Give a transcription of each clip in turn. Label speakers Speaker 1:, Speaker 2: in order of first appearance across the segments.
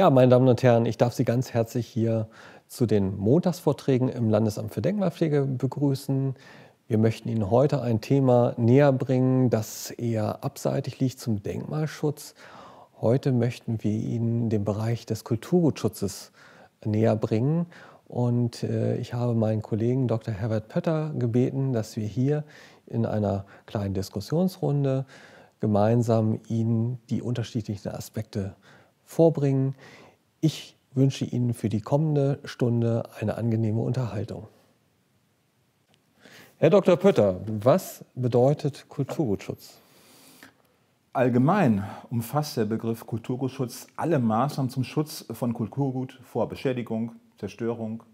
Speaker 1: Ja, meine Damen und Herren, ich darf Sie ganz herzlich hier zu den Montagsvorträgen im Landesamt für Denkmalpflege begrüßen. Wir möchten Ihnen heute ein Thema näher bringen, das eher abseitig liegt zum Denkmalschutz. Heute möchten wir Ihnen den Bereich des Kulturgutschutzes näher bringen. Und äh, ich habe meinen Kollegen Dr. Herbert Pötter gebeten, dass wir hier in einer kleinen Diskussionsrunde gemeinsam Ihnen die unterschiedlichen Aspekte vorbringen. Ich wünsche Ihnen für die kommende Stunde eine angenehme Unterhaltung. Herr Dr. Pötter, was bedeutet Kulturgutschutz?
Speaker 2: Allgemein umfasst der Begriff Kulturgutschutz alle Maßnahmen zum Schutz von Kulturgut vor Beschädigung, Zerstörung,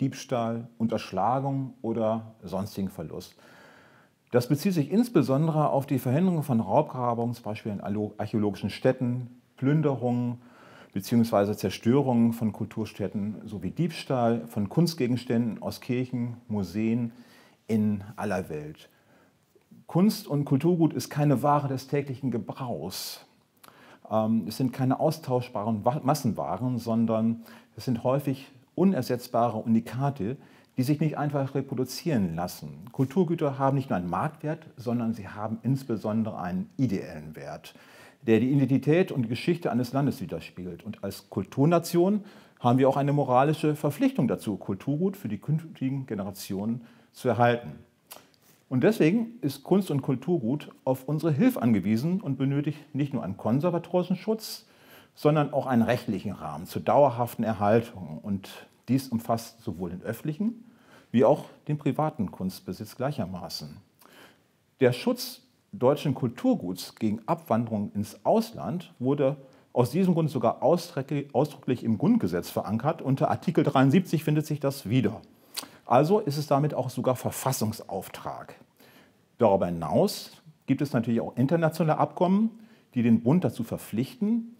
Speaker 2: Diebstahl, Unterschlagung oder sonstigen Verlust. Das bezieht sich insbesondere auf die Verhinderung von Raubgrabungen, zum Beispiel in archäologischen Städten, Plünderungen bzw. Zerstörungen von Kulturstätten sowie Diebstahl von Kunstgegenständen aus Kirchen, Museen in aller Welt. Kunst und Kulturgut ist keine Ware des täglichen Gebrauchs. Ähm, es sind keine austauschbaren Massenwaren, sondern es sind häufig unersetzbare Unikate, die sich nicht einfach reproduzieren lassen. Kulturgüter haben nicht nur einen Marktwert, sondern sie haben insbesondere einen ideellen Wert der die Identität und Geschichte eines Landes widerspiegelt. Und als Kulturnation haben wir auch eine moralische Verpflichtung dazu, Kulturgut für die künftigen Generationen zu erhalten. Und deswegen ist Kunst und Kulturgut auf unsere Hilfe angewiesen und benötigt nicht nur einen konservatorischen Schutz, sondern auch einen rechtlichen Rahmen zur dauerhaften Erhaltung. Und dies umfasst sowohl den öffentlichen wie auch den privaten Kunstbesitz gleichermaßen. Der Schutz deutschen Kulturguts gegen Abwanderung ins Ausland wurde aus diesem Grund sogar ausdrücklich im Grundgesetz verankert. Unter Artikel 73 findet sich das wieder. Also ist es damit auch sogar Verfassungsauftrag. Darüber hinaus gibt es natürlich auch internationale Abkommen, die den Bund dazu verpflichten,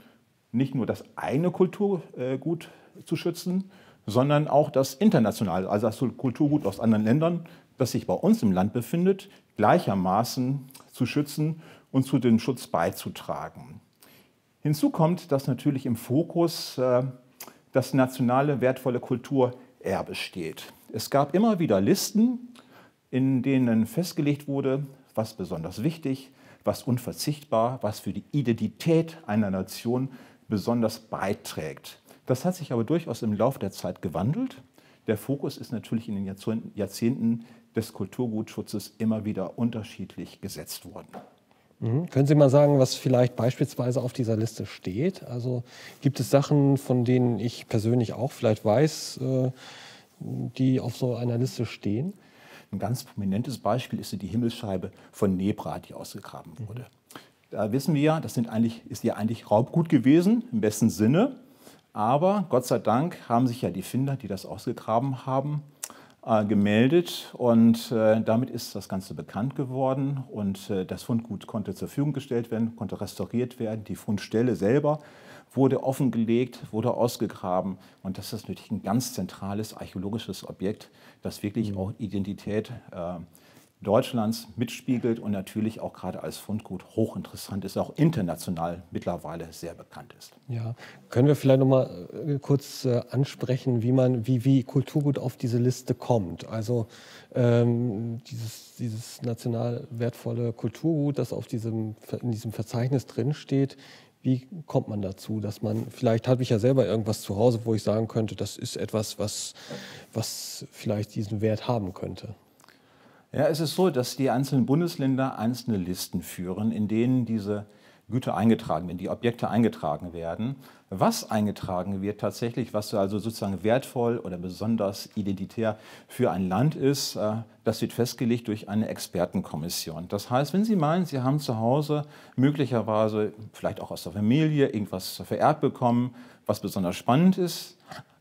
Speaker 2: nicht nur das eigene Kulturgut zu schützen, sondern auch das internationale, also das Kulturgut aus anderen Ländern, das sich bei uns im Land befindet, gleichermaßen zu schützen und zu dem Schutz beizutragen. Hinzu kommt, dass natürlich im Fokus äh, das nationale wertvolle Kulturerbe steht. Es gab immer wieder Listen, in denen festgelegt wurde, was besonders wichtig, was unverzichtbar, was für die Identität einer Nation besonders beiträgt. Das hat sich aber durchaus im Laufe der Zeit gewandelt. Der Fokus ist natürlich in den Jahrzehnten des Kulturgutschutzes immer wieder unterschiedlich gesetzt worden.
Speaker 1: Mhm. Können Sie mal sagen, was vielleicht beispielsweise auf dieser Liste steht? Also gibt es Sachen, von denen ich persönlich auch vielleicht weiß, äh, die auf so einer Liste stehen?
Speaker 2: Ein ganz prominentes Beispiel ist die Himmelsscheibe von Nebra, die ausgegraben mhm. wurde. Da wissen wir ja, das sind eigentlich, ist ja eigentlich Raubgut gewesen, im besten Sinne. Aber Gott sei Dank haben sich ja die Finder, die das ausgegraben haben, gemeldet und äh, damit ist das Ganze bekannt geworden und äh, das Fundgut konnte zur Verfügung gestellt werden, konnte restauriert werden. Die Fundstelle selber wurde offengelegt, wurde ausgegraben und das ist natürlich ein ganz zentrales archäologisches Objekt, das wirklich mhm. auch Identität äh, Deutschlands mitspiegelt und natürlich auch gerade als Fundgut hochinteressant ist, auch international mittlerweile sehr bekannt ist.
Speaker 1: Ja, können wir vielleicht noch mal äh, kurz äh, ansprechen, wie man, wie, wie Kulturgut auf diese Liste kommt? Also ähm, dieses, dieses national wertvolle Kulturgut, das auf diesem, in diesem Verzeichnis drinsteht, wie kommt man dazu, dass man, vielleicht habe ich ja selber irgendwas zu Hause, wo ich sagen könnte, das ist etwas, was, was vielleicht diesen Wert haben könnte?
Speaker 2: Ja, es ist so, dass die einzelnen Bundesländer einzelne Listen führen, in denen diese Güter eingetragen werden, die Objekte eingetragen werden. Was eingetragen wird tatsächlich, was also sozusagen wertvoll oder besonders identitär für ein Land ist, äh, das wird festgelegt durch eine Expertenkommission. Das heißt, wenn Sie meinen, Sie haben zu Hause möglicherweise vielleicht auch aus der Familie irgendwas vererbt bekommen, was besonders spannend ist,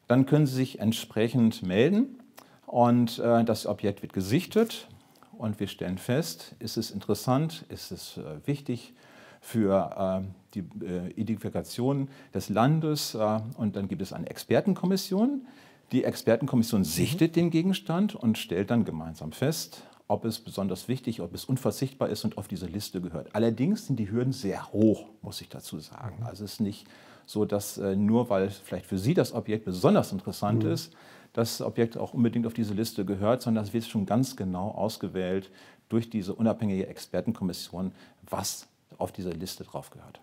Speaker 2: dann können Sie sich entsprechend melden und äh, das Objekt wird gesichtet und wir stellen fest, ist es interessant, ist es äh, wichtig für äh, die äh, Identifikation des Landes und dann gibt es eine Expertenkommission. Die Expertenkommission mhm. sichtet mhm. den Gegenstand und stellt dann gemeinsam fest, ob es besonders wichtig, ob es unverzichtbar ist und auf diese Liste gehört. Allerdings sind die Hürden sehr hoch, muss ich dazu sagen. Mhm. Also es ist nicht sodass äh, nur weil vielleicht für Sie das Objekt besonders interessant mhm. ist, das Objekt auch unbedingt auf diese Liste gehört, sondern das wird schon ganz genau ausgewählt durch diese unabhängige Expertenkommission, was auf dieser Liste drauf gehört.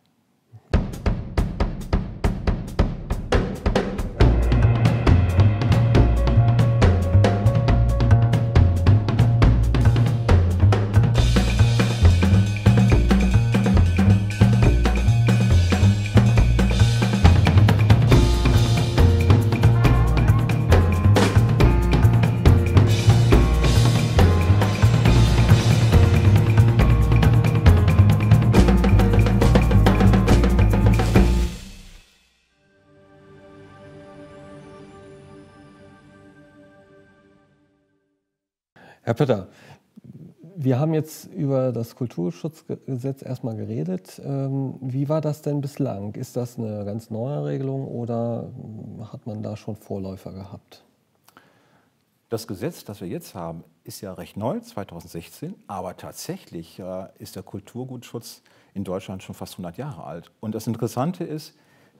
Speaker 1: Herr Pötter, wir haben jetzt über das Kulturschutzgesetz erstmal geredet. Ähm, wie war das denn bislang? Ist das eine ganz neue Regelung oder hat man da schon Vorläufer gehabt?
Speaker 2: Das Gesetz, das wir jetzt haben, ist ja recht neu, 2016, aber tatsächlich äh, ist der Kulturgutschutz in Deutschland schon fast 100 Jahre alt. Und das Interessante ist,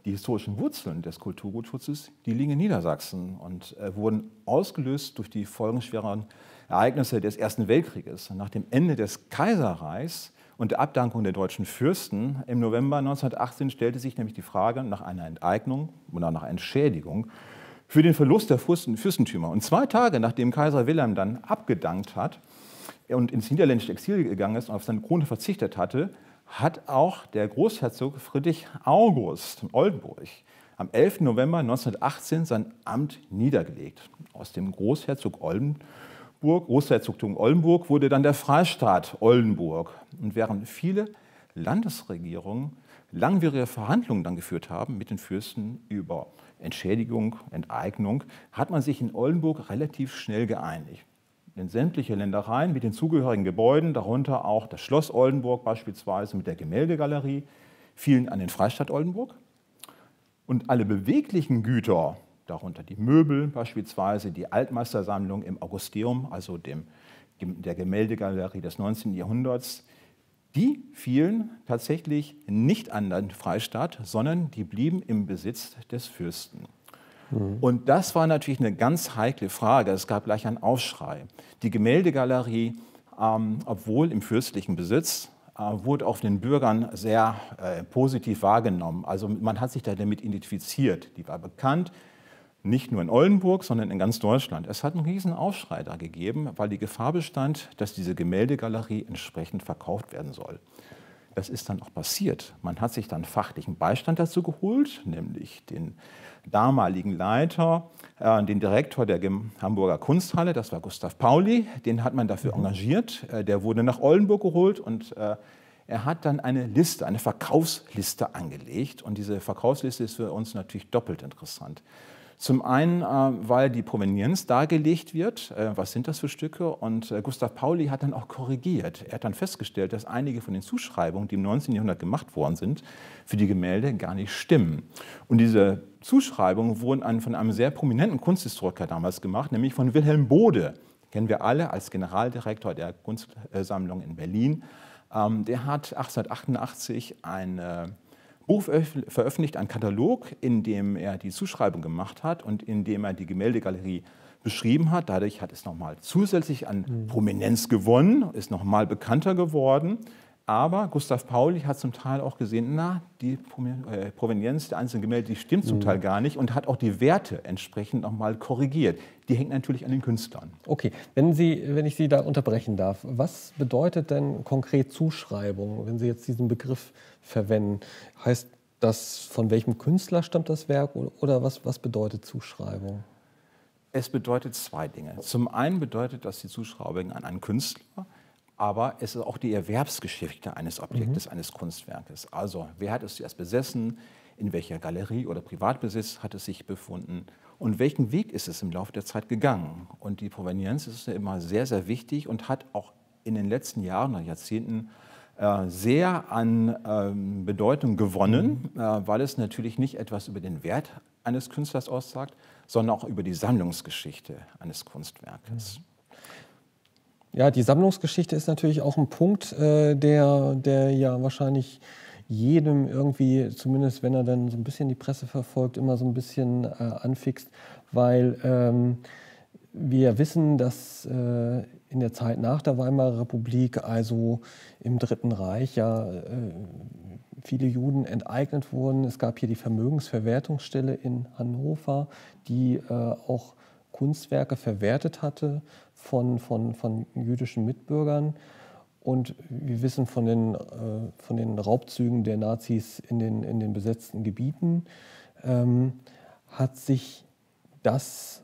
Speaker 2: die historischen Wurzeln des Kulturgutschutzes, die liegen in Niedersachsen und äh, wurden ausgelöst durch die folgenschweren Ereignisse des Ersten Weltkrieges. Nach dem Ende des Kaiserreichs und der Abdankung der deutschen Fürsten im November 1918 stellte sich nämlich die Frage nach einer Enteignung oder nach Entschädigung für den Verlust der Fürsten, Fürstentümer. Und zwei Tage nachdem Kaiser Wilhelm dann abgedankt hat und ins niederländische Exil gegangen ist und auf seine Krone verzichtet hatte, hat auch der Großherzog Friedrich August Oldenburg am 11. November 1918 sein Amt niedergelegt. Aus dem Großherzog Oldenburg, Großherzogtum Oldenburg, wurde dann der Freistaat Oldenburg. Und während viele Landesregierungen langwierige Verhandlungen dann geführt haben mit den Fürsten über Entschädigung, Enteignung, hat man sich in Oldenburg relativ schnell geeinigt. In sämtliche Ländereien mit den zugehörigen Gebäuden, darunter auch das Schloss Oldenburg beispielsweise mit der Gemäldegalerie, fielen an den Freistaat Oldenburg. Und alle beweglichen Güter, darunter die Möbel, beispielsweise die Altmeistersammlung im Augusteum, also dem, der Gemäldegalerie des 19. Jahrhunderts, die fielen tatsächlich nicht an den Freistaat, sondern die blieben im Besitz des Fürsten. Mhm. Und das war natürlich eine ganz heikle Frage. Es gab gleich einen Aufschrei. Die Gemäldegalerie, ähm, obwohl im fürstlichen Besitz, äh, wurde auf den Bürgern sehr äh, positiv wahrgenommen. Also man hat sich da damit identifiziert. Die war bekannt, nicht nur in Oldenburg, sondern in ganz Deutschland. Es hat einen riesen Aufschrei da gegeben, weil die Gefahr bestand, dass diese Gemäldegalerie entsprechend verkauft werden soll. Das ist dann auch passiert. Man hat sich dann fachlichen Beistand dazu geholt, nämlich den damaligen Leiter, äh, den Direktor der Hamburger Kunsthalle, das war Gustav Pauli, den hat man dafür mhm. engagiert. Äh, der wurde nach Oldenburg geholt und äh, er hat dann eine Liste, eine Verkaufsliste angelegt. Und diese Verkaufsliste ist für uns natürlich doppelt interessant. Zum einen, äh, weil die Provenienz dargelegt wird, äh, was sind das für Stücke, und äh, Gustav Pauli hat dann auch korrigiert. Er hat dann festgestellt, dass einige von den Zuschreibungen, die im 19. Jahrhundert gemacht worden sind, für die Gemälde gar nicht stimmen. Und diese Zuschreibungen wurden von einem sehr prominenten Kunsthistoriker damals gemacht, nämlich von Wilhelm Bode. Kennen wir alle als Generaldirektor der Kunstsammlung in Berlin. Ähm, der hat 1888 eine Buch veröffentlicht, einen Katalog, in dem er die Zuschreibung gemacht hat und in dem er die Gemäldegalerie beschrieben hat. Dadurch hat es nochmal zusätzlich an mhm. Prominenz gewonnen, ist nochmal bekannter geworden. Aber Gustav Pauli hat zum Teil auch gesehen, na, die äh, Provenienz der einzelnen Gemälde, die stimmt zum mhm. Teil gar nicht und hat auch die Werte entsprechend nochmal korrigiert. Die hängt natürlich an den Künstlern.
Speaker 1: Okay, wenn, Sie, wenn ich Sie da unterbrechen darf, was bedeutet denn konkret Zuschreibung, wenn Sie jetzt diesen Begriff verwenden? Heißt das, von welchem Künstler stammt das Werk oder was, was bedeutet Zuschreibung?
Speaker 2: Es bedeutet zwei Dinge. Zum einen bedeutet das die Zuschreibung an einen Künstler, aber es ist auch die Erwerbsgeschichte eines Objektes, mhm. eines Kunstwerkes. Also, wer hat es zuerst besessen, in welcher Galerie oder Privatbesitz hat es sich befunden und welchen Weg ist es im Laufe der Zeit gegangen. Und die Provenienz ist immer sehr, sehr wichtig und hat auch in den letzten Jahren oder Jahrzehnten sehr an ähm, Bedeutung gewonnen, mhm. äh, weil es natürlich nicht etwas über den Wert eines Künstlers aussagt, sondern auch über die Sammlungsgeschichte eines Kunstwerkes. Mhm.
Speaker 1: Ja, die Sammlungsgeschichte ist natürlich auch ein Punkt, äh, der, der ja wahrscheinlich jedem irgendwie, zumindest wenn er dann so ein bisschen die Presse verfolgt, immer so ein bisschen äh, anfixt, weil ähm, wir wissen, dass äh, in der Zeit nach der Weimarer Republik, also im Dritten Reich, ja äh, viele Juden enteignet wurden. Es gab hier die Vermögensverwertungsstelle in Hannover, die äh, auch Kunstwerke verwertet hatte von, von, von jüdischen Mitbürgern. Und wir wissen von den, äh, von den Raubzügen der Nazis in den, in den besetzten Gebieten, ähm, hat sich das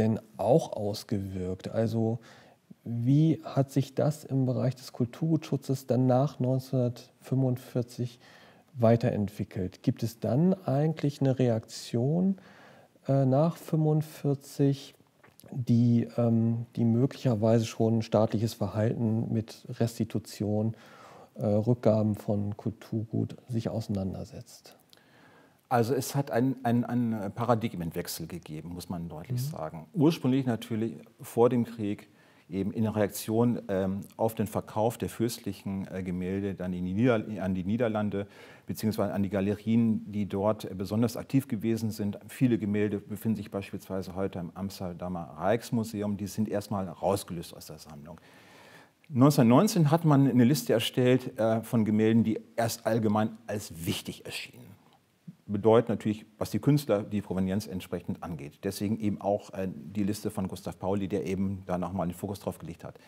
Speaker 1: denn auch ausgewirkt? Also wie hat sich das im Bereich des Kulturgutschutzes dann nach 1945 weiterentwickelt? Gibt es dann eigentlich eine Reaktion äh, nach 1945, die, ähm, die möglicherweise schon staatliches Verhalten mit Restitution, äh, Rückgaben von Kulturgut sich auseinandersetzt?
Speaker 2: Also es hat einen, einen, Paradigmenwechsel gegeben, muss man deutlich mhm. sagen. Ursprünglich natürlich vor dem Krieg eben in Reaktion ähm, auf den Verkauf der fürstlichen äh, Gemälde dann die Nieder an die Niederlande beziehungsweise an die Galerien, die dort besonders aktiv gewesen sind. Viele Gemälde befinden sich beispielsweise heute im Amsterdamer Rijksmuseum. Die sind erstmal rausgelöst aus der Sammlung. 1919 hat man eine Liste erstellt äh, von Gemälden, die erst allgemein als wichtig erschienen bedeutet natürlich, was die Künstler, die Provenienz entsprechend angeht. Deswegen eben auch äh, die Liste von Gustav Pauli, der eben da nochmal den Fokus drauf gelegt hat.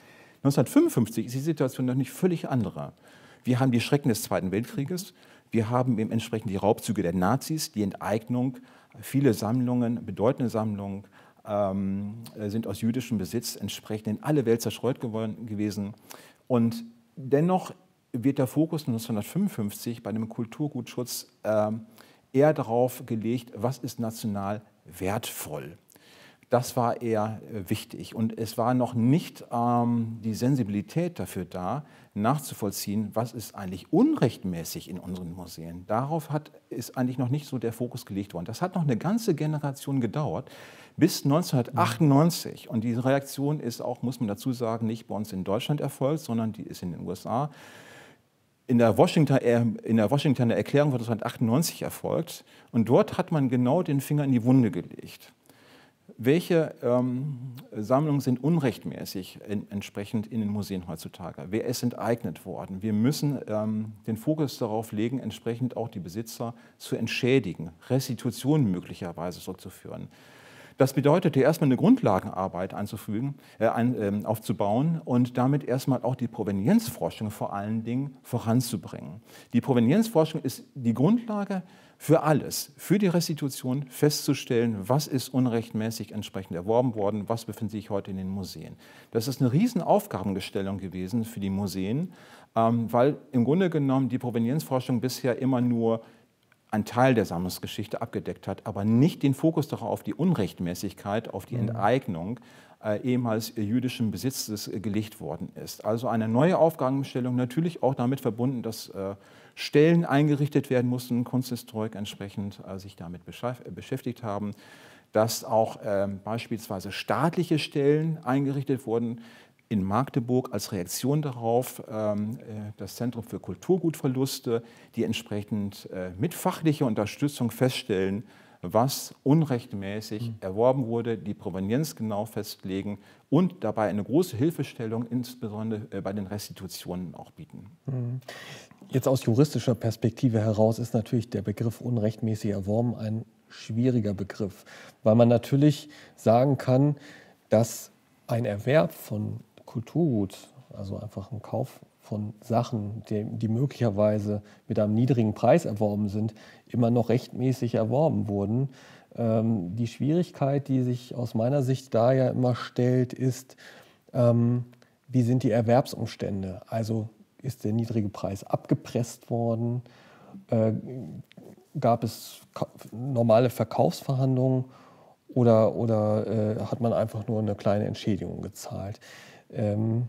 Speaker 2: 1955 ist die Situation nicht völlig andere. Wir haben die Schrecken des Zweiten Weltkrieges, wir haben eben entsprechend die Raubzüge der Nazis, die Enteignung, viele Sammlungen, bedeutende Sammlungen ähm, sind aus jüdischem Besitz entsprechend in alle Welt zerstreut geworden, gewesen. Und dennoch wird der Fokus 1955 bei dem Kulturgutschutz äh, eher darauf gelegt, was ist national wertvoll. Das war eher äh, wichtig. Und es war noch nicht ähm, die Sensibilität dafür da, nachzuvollziehen, was ist eigentlich unrechtmäßig in unseren Museen. Darauf hat, ist eigentlich noch nicht so der Fokus gelegt worden. Das hat noch eine ganze Generation gedauert, bis 1998. Und diese Reaktion ist auch, muss man dazu sagen, nicht bei uns in Deutschland erfolgt, sondern die ist in den USA in der, äh, in der Washingtoner Erklärung von 1998 erfolgt. Und dort hat man genau den Finger in die Wunde gelegt. Welche ähm, Sammlungen sind unrechtmäßig in, entsprechend in den Museen heutzutage? Wer ist enteignet worden? Wir müssen ähm, den Fokus darauf legen, entsprechend auch die Besitzer zu entschädigen, Restitutionen möglicherweise zurückzuführen. Das bedeutete erstmal eine Grundlagenarbeit einzufügen, äh, ein, äh, aufzubauen und damit erstmal auch die Provenienzforschung vor allen Dingen voranzubringen. Die Provenienzforschung ist die Grundlage für alles, für die Restitution festzustellen, was ist unrechtmäßig entsprechend erworben worden, was befindet sich heute in den Museen. Das ist eine riesen Aufgabengestellung gewesen für die Museen, ähm, weil im Grunde genommen die Provenienzforschung bisher immer nur einen Teil der Sammlungsgeschichte abgedeckt hat, aber nicht den Fokus darauf auf die Unrechtmäßigkeit, auf die mhm. Enteignung äh, ehemals jüdischen Besitzes äh, gelegt worden ist. Also eine neue Aufgabenstellung, natürlich auch damit verbunden, dass äh, Stellen eingerichtet werden mussten, Kunsthistorik entsprechend äh, sich damit äh, beschäftigt haben, dass auch ähm, beispielsweise staatliche Stellen eingerichtet wurden, in Magdeburg als Reaktion darauf ähm, äh, das Zentrum für Kulturgutverluste, die entsprechend äh, mit fachlicher Unterstützung feststellen, was unrechtmäßig mhm. erworben wurde, die Provenienz genau festlegen und dabei eine große Hilfestellung insbesondere äh, bei den Restitutionen auch bieten. Mhm.
Speaker 1: Jetzt aus juristischer Perspektive heraus ist natürlich der Begriff unrechtmäßig erworben ein schwieriger Begriff, weil man natürlich sagen kann, dass ein Erwerb von Kulturgut, also einfach ein Kauf von Sachen, die, die, möglicherweise mit einem niedrigen Preis erworben sind, immer noch rechtmäßig erworben wurden. Ähm, die Schwierigkeit, die sich aus meiner Sicht da ja immer stellt, ist, ähm, wie sind die Erwerbsumstände? Also ist der niedrige Preis abgepresst worden? Äh, gab es normale Verkaufsverhandlungen oder, oder äh, hat man einfach nur eine kleine Entschädigung gezahlt? Ähm,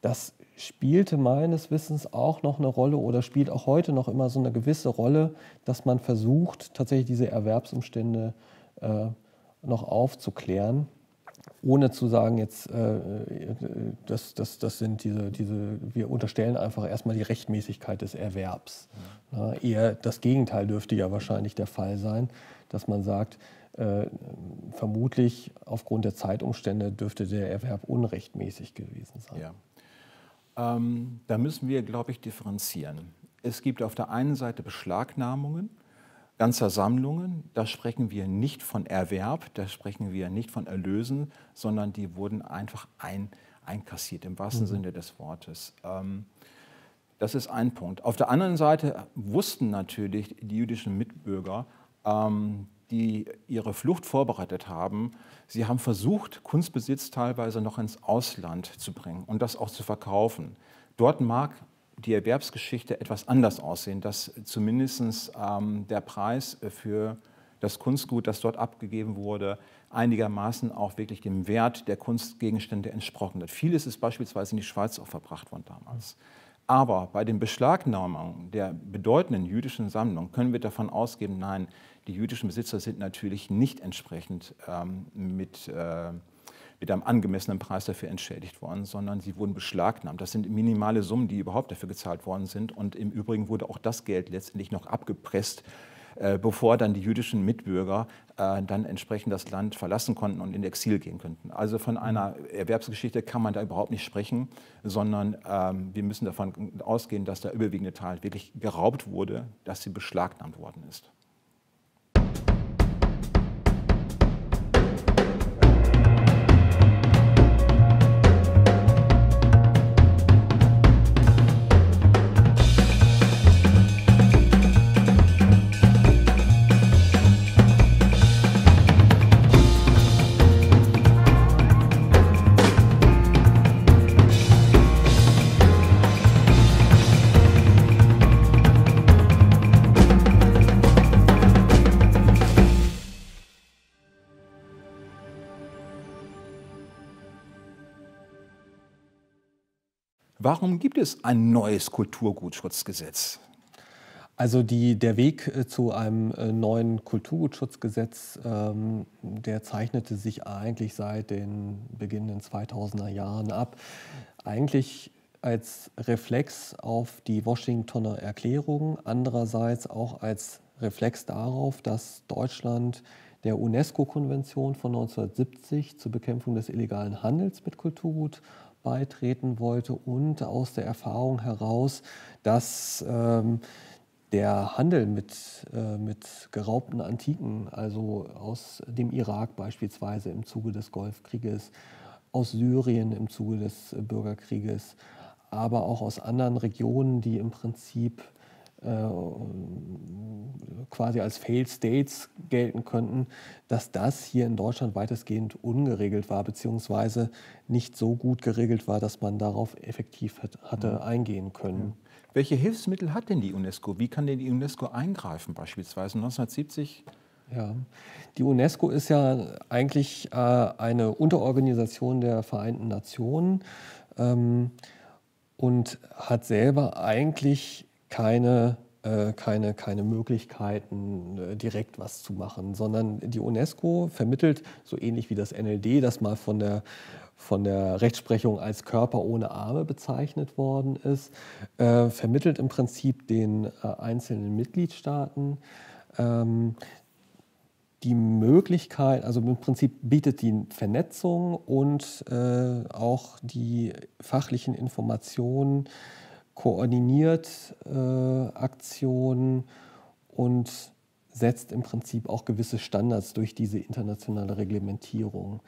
Speaker 1: das spielte meines Wissens auch noch eine Rolle oder spielt auch heute noch immer so eine gewisse Rolle, dass man versucht, tatsächlich diese Erwerbsumstände äh, noch aufzuklären. ohne zu sagen, jetzt, äh, das, das, das sind diese, diese, wir unterstellen einfach erstmal die Rechtmäßigkeit des Erwerbs. Ja, eher das Gegenteil dürfte ja wahrscheinlich der Fall sein, dass man sagt, äh, vermutlich aufgrund der Zeitumstände dürfte der Erwerb unrechtmäßig gewesen sein.
Speaker 2: Ja. Ähm, da müssen wir, glaube ich, differenzieren. Es gibt auf der einen Seite Beschlagnahmungen ganzer Sammlungen. Da sprechen wir nicht von Erwerb, da sprechen wir nicht von Erlösen, sondern die wurden einfach ein, einkassiert im wahrsten mhm. Sinne des Wortes. Ähm, das ist ein Punkt. Auf der anderen Seite wussten natürlich die jüdischen Mitbürger, ähm, die ihre Flucht vorbereitet haben, sie haben versucht, Kunstbesitz teilweise noch ins Ausland zu bringen und das auch zu verkaufen. Dort mag die Erwerbsgeschichte etwas anders aussehen, dass zumindest ähm, der Preis für das Kunstgut, das dort abgegeben wurde, einigermaßen auch wirklich dem Wert der Kunstgegenstände entsprochen hat. Vieles ist beispielsweise in die Schweiz auch verbracht worden damals. Aber bei den Beschlagnahmungen der bedeutenden jüdischen Sammlung können wir davon ausgehen, nein, die jüdischen Besitzer sind natürlich nicht entsprechend ähm, mit äh, mit einem angemessenen Preis dafür entschädigt worden, sondern sie wurden beschlagnahmt. Das sind minimale Summen, die überhaupt dafür gezahlt worden sind. Und im Übrigen wurde auch das Geld letztendlich noch abgepresst, bevor dann die jüdischen Mitbürger äh, dann entsprechend das Land verlassen konnten und in Exil gehen könnten. Also von einer Erwerbsgeschichte kann man da überhaupt nicht sprechen, sondern ähm, wir müssen davon ausgehen, dass der überwiegende Teil wirklich geraubt wurde, dass sie beschlagnahmt worden ist. Warum gibt es ein neues Kulturgutschutzgesetz?
Speaker 1: Also die, der Weg äh, zu einem äh, neuen Kulturgutschutzgesetz, ähm, der zeichnete sich eigentlich seit den beginnenden 2000er Jahren ab. Eigentlich als Reflex auf die Washingtoner Erklärung, andererseits auch als Reflex darauf, dass Deutschland der UNESCO-Konvention von 1970 zur Bekämpfung des illegalen Handels mit Kulturgut beitreten wollte und aus der Erfahrung heraus, dass ähm, der Handel mit, äh, mit geraubten Antiken, also aus dem Irak beispielsweise im Zuge des Golfkrieges, aus Syrien im Zuge des Bürgerkrieges, aber auch aus anderen Regionen, die im Prinzip äh, quasi als Failed States gelten könnten, dass das hier in Deutschland weitestgehend ungeregelt war, beziehungsweise nicht so gut geregelt war, dass man darauf effektiv hatte mhm. eingehen können.
Speaker 2: Welche Hilfsmittel hat denn die UNESCO? Wie kann denn die UNESCO eingreifen, beispielsweise 1970?
Speaker 1: Ja, die UNESCO ist ja eigentlich äh, eine Unterorganisation der Vereinten Nationen ähm, und hat selber eigentlich keine, äh, keine, keine Möglichkeiten, äh, direkt was zu machen, sondern die UNESCO vermittelt, so ähnlich wie das NLD, das mal von der, von der Rechtsprechung als Körper ohne Arme bezeichnet worden ist, äh, vermittelt im Prinzip den äh, einzelnen Mitgliedstaaten ähm, die Möglichkeit, also im Prinzip bietet die Vernetzung und äh, auch die fachlichen Informationen koordiniert äh, Aktionen und setzt im Prinzip auch gewisse Standards durch diese internationale Reglementierung.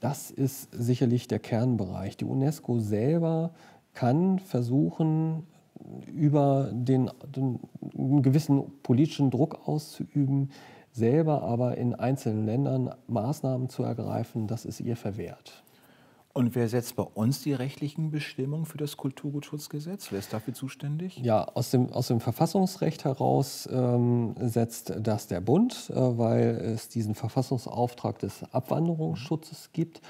Speaker 1: Das ist sicherlich der Kernbereich. Die UNESCO selber kann versuchen, über den, den einen gewissen politischen Druck auszuüben, selber aber in einzelnen Ländern Maßnahmen zu ergreifen, das ist ihr verwehrt.
Speaker 2: Und wer setzt bei uns die rechtlichen Bestimmungen für das Kulturgutschutzgesetz? Wer ist dafür zuständig?
Speaker 1: Ja, aus dem, aus dem Verfassungsrecht heraus ähm, setzt das der Bund, äh, weil es diesen Verfassungsauftrag des Abwanderungsschutzes gibt.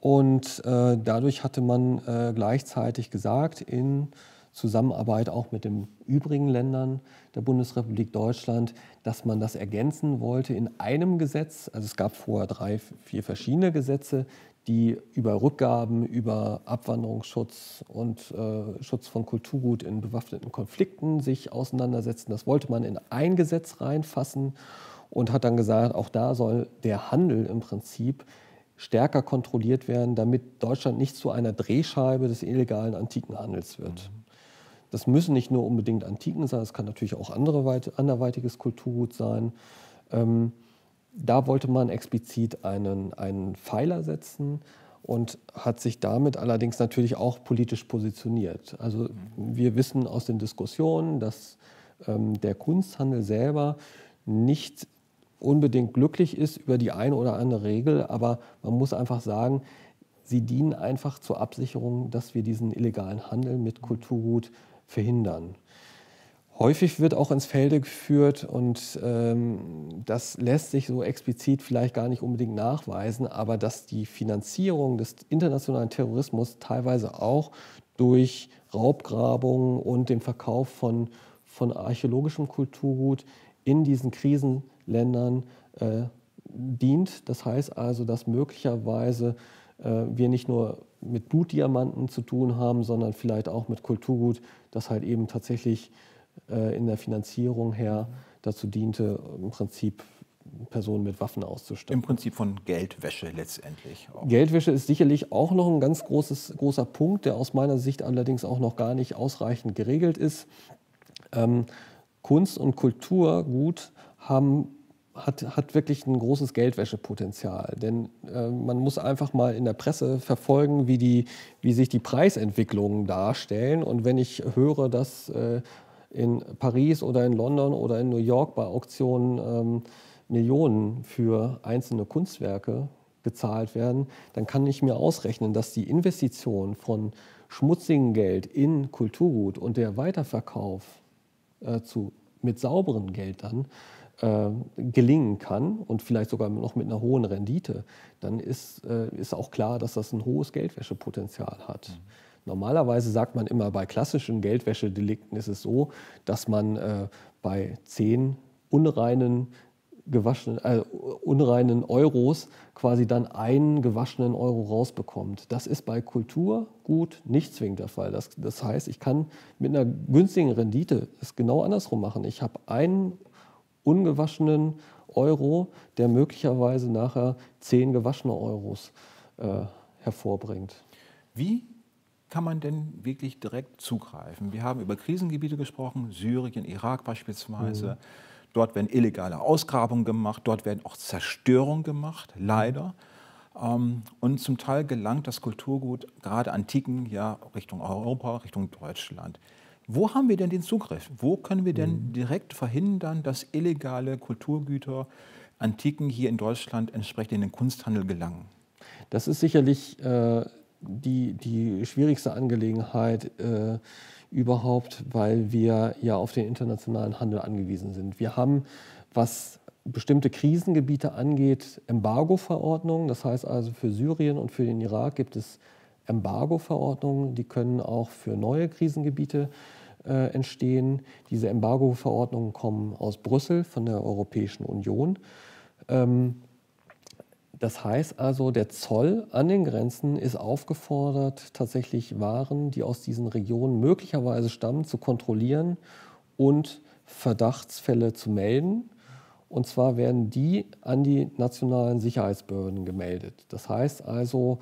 Speaker 1: Und äh, dadurch hatte man äh, gleichzeitig gesagt, in Zusammenarbeit auch mit den übrigen Ländern der Bundesrepublik Deutschland, dass man das ergänzen wollte in einem Gesetz. Also es gab vorher drei, vier verschiedene Gesetze, die über Rückgaben, über Abwanderungsschutz und äh, Schutz von Kulturgut in bewaffneten Konflikten sich auseinandersetzen. Das wollte man in ein Gesetz reinfassen und hat dann gesagt, auch da soll der Handel im Prinzip stärker kontrolliert werden, damit Deutschland nicht zu einer Drehscheibe des illegalen Antikenhandels wird. Mhm. Das müssen nicht nur unbedingt Antiken sein, es kann natürlich auch andere, anderweitiges Kulturgut sein. Ähm, da wollte man explizit einen, einen Pfeiler setzen und hat sich damit allerdings natürlich auch politisch positioniert. Also wir wissen aus den Diskussionen, dass ähm, der Kunsthandel selber nicht unbedingt glücklich ist über die eine oder andere Regel, aber man muss einfach sagen, sie dienen einfach zur Absicherung, dass wir diesen illegalen Handel mit Kulturgut verhindern. Häufig wird auch ins Felde geführt und ähm, das lässt sich so explizit vielleicht gar nicht unbedingt nachweisen, aber dass die Finanzierung des internationalen Terrorismus teilweise auch durch Raubgrabungen und den Verkauf von, von archäologischem Kulturgut in diesen Krisenländern äh, dient. Das heißt also, dass möglicherweise äh, wir nicht nur mit Blutdiamanten zu tun haben, sondern vielleicht auch mit Kulturgut, das halt eben tatsächlich äh, in der Finanzierung her dazu diente, im Prinzip Personen mit Waffen auszustatten.
Speaker 2: Im Prinzip von Geldwäsche letztendlich.
Speaker 1: Auch. Geldwäsche ist sicherlich auch noch ein ganz großes, großer Punkt, der aus meiner Sicht allerdings auch noch gar nicht ausreichend geregelt ist. Ähm, Kunst und Kulturgut haben, hat, hat wirklich ein großes Geldwäschepotenzial. Denn äh, man muss einfach mal in der Presse verfolgen, wie, die, wie sich die Preisentwicklungen darstellen. Und wenn ich höre, dass äh, in Paris oder in London oder in New York bei Auktionen ähm, Millionen für einzelne Kunstwerke bezahlt werden, dann kann ich mir ausrechnen, dass die Investition von schmutzigem Geld in Kulturgut und der Weiterverkauf äh, zu, mit sauberem Geld dann äh, gelingen kann und vielleicht sogar noch mit einer hohen Rendite, dann ist, äh, ist auch klar, dass das ein hohes Geldwäschepotenzial hat. Mhm. Normalerweise sagt man immer, bei klassischen Geldwäschedelikten ist es so, dass man äh, bei zehn unreinen, gewaschenen, äh, unreinen Euros quasi dann einen gewaschenen Euro rausbekommt. Das ist bei Kulturgut nicht zwingend der Fall. Das, das heißt, ich kann mit einer günstigen Rendite es genau andersrum machen. Ich habe einen ungewaschenen Euro, der möglicherweise nachher zehn gewaschene Euros äh, hervorbringt.
Speaker 2: Wie kann man denn wirklich direkt zugreifen? Wir haben über Krisengebiete gesprochen, Syrien, Irak beispielsweise. Mhm. Dort werden illegale Ausgrabungen gemacht, dort werden auch Zerstörungen gemacht, leider. Ähm, und zum Teil gelangt das Kulturgut, gerade Antiken, ja Richtung Europa, Richtung Deutschland. Wo haben wir denn den Zugriff? Wo können wir denn direkt verhindern, dass illegale Kulturgüter, Antiken hier in Deutschland entsprechend in den Kunsthandel gelangen?
Speaker 1: Das ist sicherlich äh, die, die schwierigste Angelegenheit äh, überhaupt, weil wir ja auf den internationalen Handel angewiesen sind. Wir haben, was bestimmte Krisengebiete angeht, Embargo-Verordnungen. Das heißt also, für Syrien und für den Irak gibt es Embargo-Verordnungen. Die können auch für neue Krisengebiete äh, entstehen. Diese Embargo-Verordnungen kommen aus Brüssel von der Europäischen Union. Ähm, das heißt also, der Zoll an den Grenzen ist aufgefordert, tatsächlich Waren, die aus diesen Regionen möglicherweise stammen, zu kontrollieren und Verdachtsfälle zu melden. Und zwar werden die an die nationalen Sicherheitsbehörden gemeldet. Das heißt also,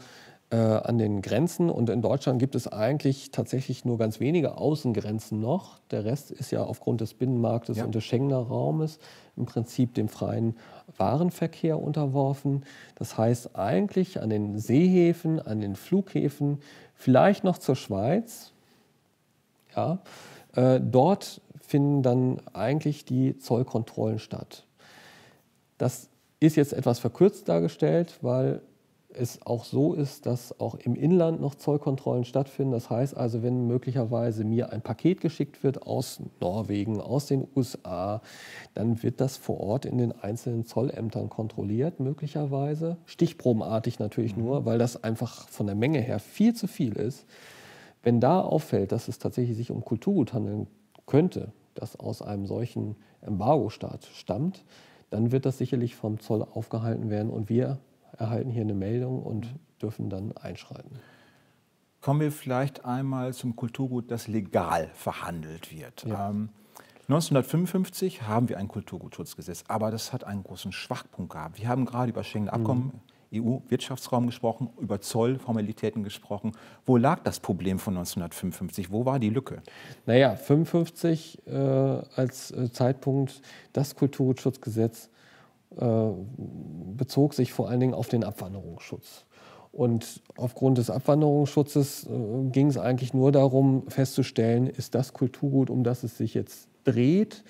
Speaker 1: äh, an den Grenzen. Und in Deutschland gibt es eigentlich tatsächlich nur ganz wenige Außengrenzen noch. Der Rest ist ja aufgrund des Binnenmarktes ja. und des Schengener Raumes im Prinzip dem freien Warenverkehr unterworfen. Das heißt eigentlich an den Seehäfen, an den Flughäfen, vielleicht noch zur Schweiz. Ja, äh, dort finden dann eigentlich die Zollkontrollen statt. Das ist jetzt etwas verkürzt dargestellt, weil es auch so ist, dass auch im Inland noch Zollkontrollen stattfinden. Das heißt also, wenn möglicherweise mir ein Paket geschickt wird aus Norwegen, aus den USA, dann wird das vor Ort in den einzelnen Zollämtern kontrolliert, möglicherweise. Stichprobenartig natürlich mhm. nur, weil das einfach von der Menge her viel zu viel ist. Wenn da auffällt, dass es tatsächlich sich um Kulturgut handeln könnte, das aus einem solchen Embargo-Staat stammt, dann wird das sicherlich vom Zoll aufgehalten werden und wir erhalten hier eine Meldung und dürfen dann einschreiten.
Speaker 2: Kommen wir vielleicht einmal zum Kulturgut, das legal verhandelt wird. Ja. Ähm, 1955 haben wir ein Kulturgutschutzgesetz, aber das hat einen großen Schwachpunkt gehabt. Wir haben gerade über Schengen-Abkommen, mhm. EU-Wirtschaftsraum gesprochen, über Zollformalitäten gesprochen. Wo lag das Problem von 1955? Wo war die Lücke?
Speaker 1: Naja, 1955 äh, als äh, Zeitpunkt, das Kulturgutschutzgesetz bezog sich vor allen Dingen auf den Abwanderungsschutz. Und aufgrund des Abwanderungsschutzes äh, ging es eigentlich nur darum, festzustellen, ist das Kulturgut, um das es sich jetzt dreht,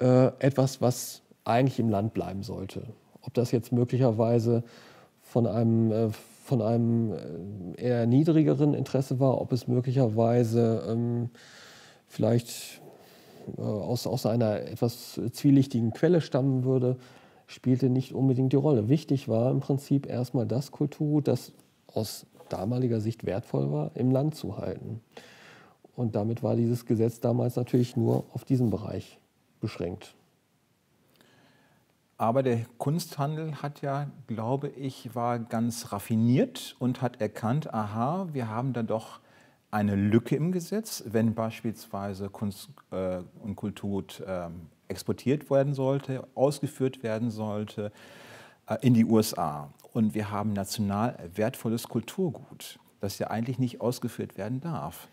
Speaker 1: äh, etwas, was eigentlich im Land bleiben sollte. Ob das jetzt möglicherweise von einem, äh, von einem äh, eher niedrigeren Interesse war, ob es möglicherweise ähm, vielleicht äh, aus, aus einer etwas zwielichtigen Quelle stammen würde, spielte nicht unbedingt die Rolle. Wichtig war im Prinzip erstmal das Kulturgut, das aus damaliger Sicht wertvoll war, im Land zu halten. Und damit war dieses Gesetz damals natürlich nur auf diesen Bereich beschränkt.
Speaker 2: Aber der Kunsthandel hat ja, glaube ich, war ganz raffiniert und hat erkannt, aha, wir haben da doch eine Lücke im Gesetz, wenn beispielsweise Kunst äh, und Kultur äh, exportiert werden sollte, ausgeführt werden sollte äh, in die USA. Und wir haben national wertvolles Kulturgut, das ja eigentlich nicht ausgeführt werden darf.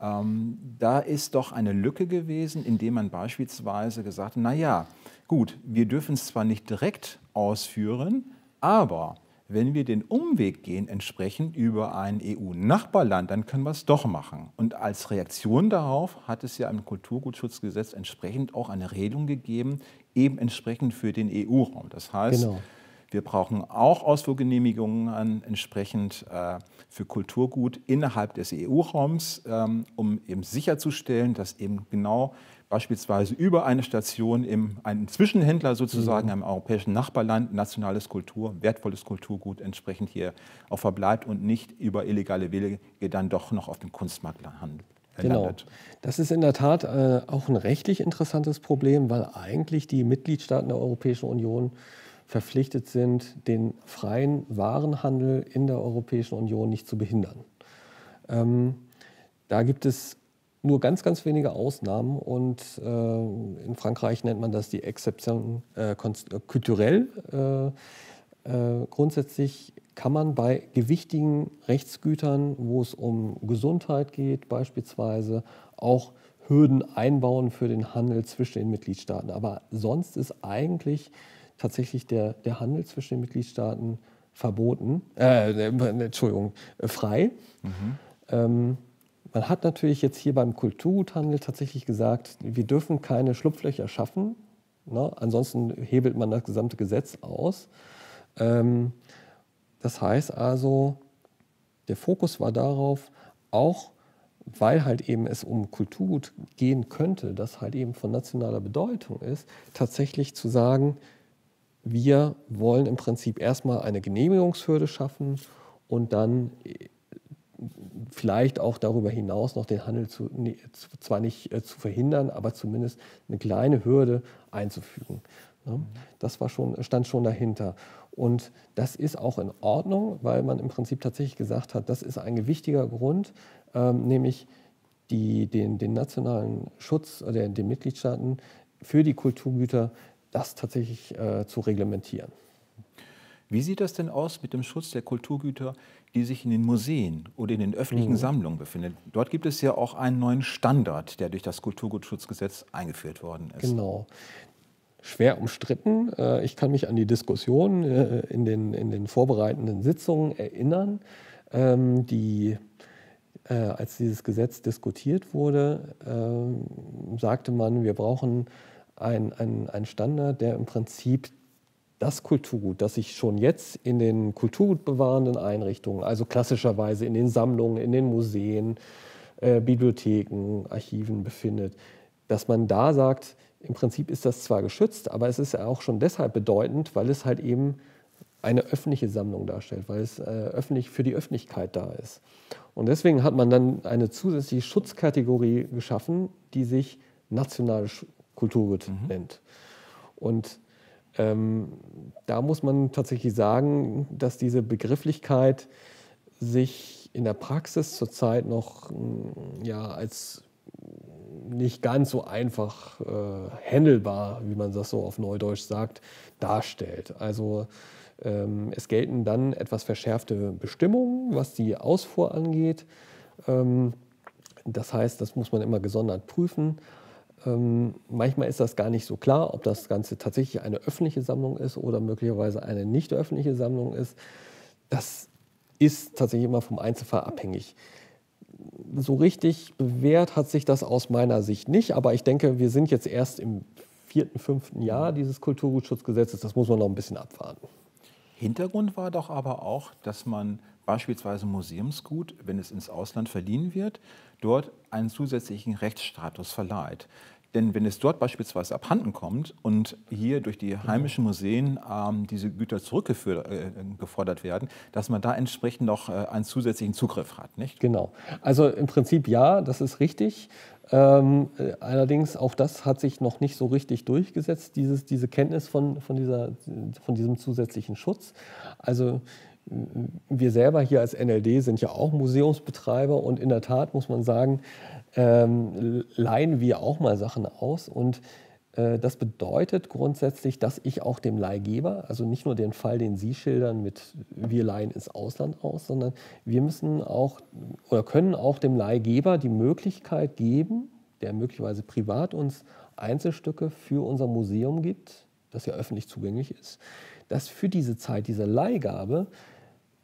Speaker 2: Ähm, da ist doch eine Lücke gewesen, indem man beispielsweise gesagt hat, naja, gut, wir dürfen es zwar nicht direkt ausführen, aber wenn wir den Umweg gehen, entsprechend über ein EU-Nachbarland, dann können wir es doch machen. Und als Reaktion darauf hat es ja im Kulturgutschutzgesetz entsprechend auch eine Regelung gegeben, eben entsprechend für den EU-Raum. Das heißt, genau. Wir brauchen auch Ausfuhrgenehmigungen entsprechend äh, für Kulturgut innerhalb des EU-Raums, ähm, um eben sicherzustellen, dass eben genau beispielsweise über eine Station im einen Zwischenhändler sozusagen mhm. im europäischen Nachbarland nationales Kultur, wertvolles Kulturgut entsprechend hier auch verbleibt und nicht über illegale Wege dann doch noch auf dem Kunstmarkt handelt.
Speaker 1: Genau. Das ist in der Tat äh, auch ein rechtlich interessantes Problem, weil eigentlich die Mitgliedstaaten der Europäischen Union verpflichtet sind, den freien Warenhandel in der Europäischen Union nicht zu behindern. Ähm, da gibt es nur ganz, ganz wenige Ausnahmen und äh, in Frankreich nennt man das die Exception äh, culturelle. Äh, äh, grundsätzlich kann man bei gewichtigen Rechtsgütern, wo es um Gesundheit geht beispielsweise, auch Hürden einbauen für den Handel zwischen den Mitgliedstaaten. Aber sonst ist eigentlich tatsächlich der, der Handel zwischen den Mitgliedstaaten verboten, äh, Entschuldigung, äh, frei. Mhm. Ähm, man hat natürlich jetzt hier beim Kulturguthandel tatsächlich gesagt, wir dürfen keine Schlupflöcher schaffen. Ne? Ansonsten hebelt man das gesamte Gesetz aus. Ähm, das heißt also, der Fokus war darauf, auch weil halt eben es um Kulturgut gehen könnte, das halt eben von nationaler Bedeutung ist, tatsächlich zu sagen, wir wollen im Prinzip erstmal eine Genehmigungshürde schaffen und dann vielleicht auch darüber hinaus noch den Handel zu, zwar nicht äh, zu verhindern, aber zumindest eine kleine Hürde einzufügen. Ne? Das war schon, stand schon dahinter. Und das ist auch in Ordnung, weil man im Prinzip tatsächlich gesagt hat, das ist ein gewichtiger Grund, ähm, nämlich die, den, den nationalen Schutz der, den Mitgliedstaaten für die Kulturgüter das tatsächlich äh, zu reglementieren.
Speaker 2: Wie sieht das denn aus mit dem Schutz der Kulturgüter, die sich in den Museen oder in den öffentlichen mhm. Sammlungen befinden? Dort gibt es ja auch einen neuen Standard, der durch das Kulturgutschutzgesetz eingeführt worden ist.
Speaker 1: Genau. Schwer umstritten. Äh, ich kann mich an die Diskussion äh, in den, in den vorbereitenden Sitzungen erinnern, ähm, die äh, als dieses Gesetz diskutiert wurde, äh, sagte man, wir brauchen ein, ein, ein Standard, der im Prinzip das Kulturgut, das sich schon jetzt in den kulturgutbewahrenden Einrichtungen, also klassischerweise in den Sammlungen, in den Museen, äh, Bibliotheken, Archiven befindet, dass man da sagt, im Prinzip ist das zwar geschützt, aber es ist ja auch schon deshalb bedeutend, weil es halt eben eine öffentliche Sammlung darstellt, weil es äh, öffentlich für die Öffentlichkeit da ist. Und deswegen hat man dann eine zusätzliche Schutzkategorie geschaffen, die sich nationale Kulturgut mhm. nennt. Und Ähm, da muss man tatsächlich sagen, dass diese Begrifflichkeit sich in der Praxis zurzeit noch mm, ja, als nicht ganz so einfach äh, handelbar, wie man das so auf Neudeutsch sagt, darstellt. Also ähm, es gelten dann etwas verschärfte Bestimmungen, was die Ausfuhr angeht. Ähm, das heißt, das muss man immer gesondert prüfen. Ähm, manchmal ist das gar nicht so klar, ob das Ganze tatsächlich eine öffentliche Sammlung ist oder möglicherweise eine nicht öffentliche Sammlung ist. Das ist tatsächlich immer vom Einzelfall abhängig. So richtig bewährt hat sich das aus meiner Sicht nicht, aber ich denke, wir sind jetzt erst im vierten, fünften Jahr dieses Kulturgutschutzgesetzes. Das muss man noch ein bisschen abwarten.
Speaker 2: Hintergrund war doch aber auch, dass man beispielsweise Museumsgut, wenn es ins Ausland verliehen wird, dort einen zusätzlichen Rechtsstatus verleiht. Denn wenn es dort beispielsweise abhanden kommt und hier durch die heimischen Museen ähm, diese Güter zurückgefordert äh, werden, dass man da entsprechend noch äh, einen zusätzlichen Zugriff hat, nicht?
Speaker 1: Genau. Also im Prinzip ja, das ist richtig. Ähm, äh, allerdings auch das hat sich noch nicht so richtig durchgesetzt, dieses, diese Kenntnis von, von, dieser, von diesem zusätzlichen Schutz. Also wir selber hier als NLD sind ja auch Museumsbetreiber und in der Tat muss man sagen, ähm, leihen wir auch mal Sachen aus. Und äh, das bedeutet grundsätzlich, dass ich auch dem Leihgeber, also nicht nur den Fall, den Sie schildern mit wir leihen ins Ausland aus, sondern wir müssen auch oder können auch dem Leihgeber die Möglichkeit geben, der möglicherweise privat uns Einzelstücke für unser Museum gibt, das ja öffentlich zugänglich ist, dass für diese Zeit, diese Leihgabe,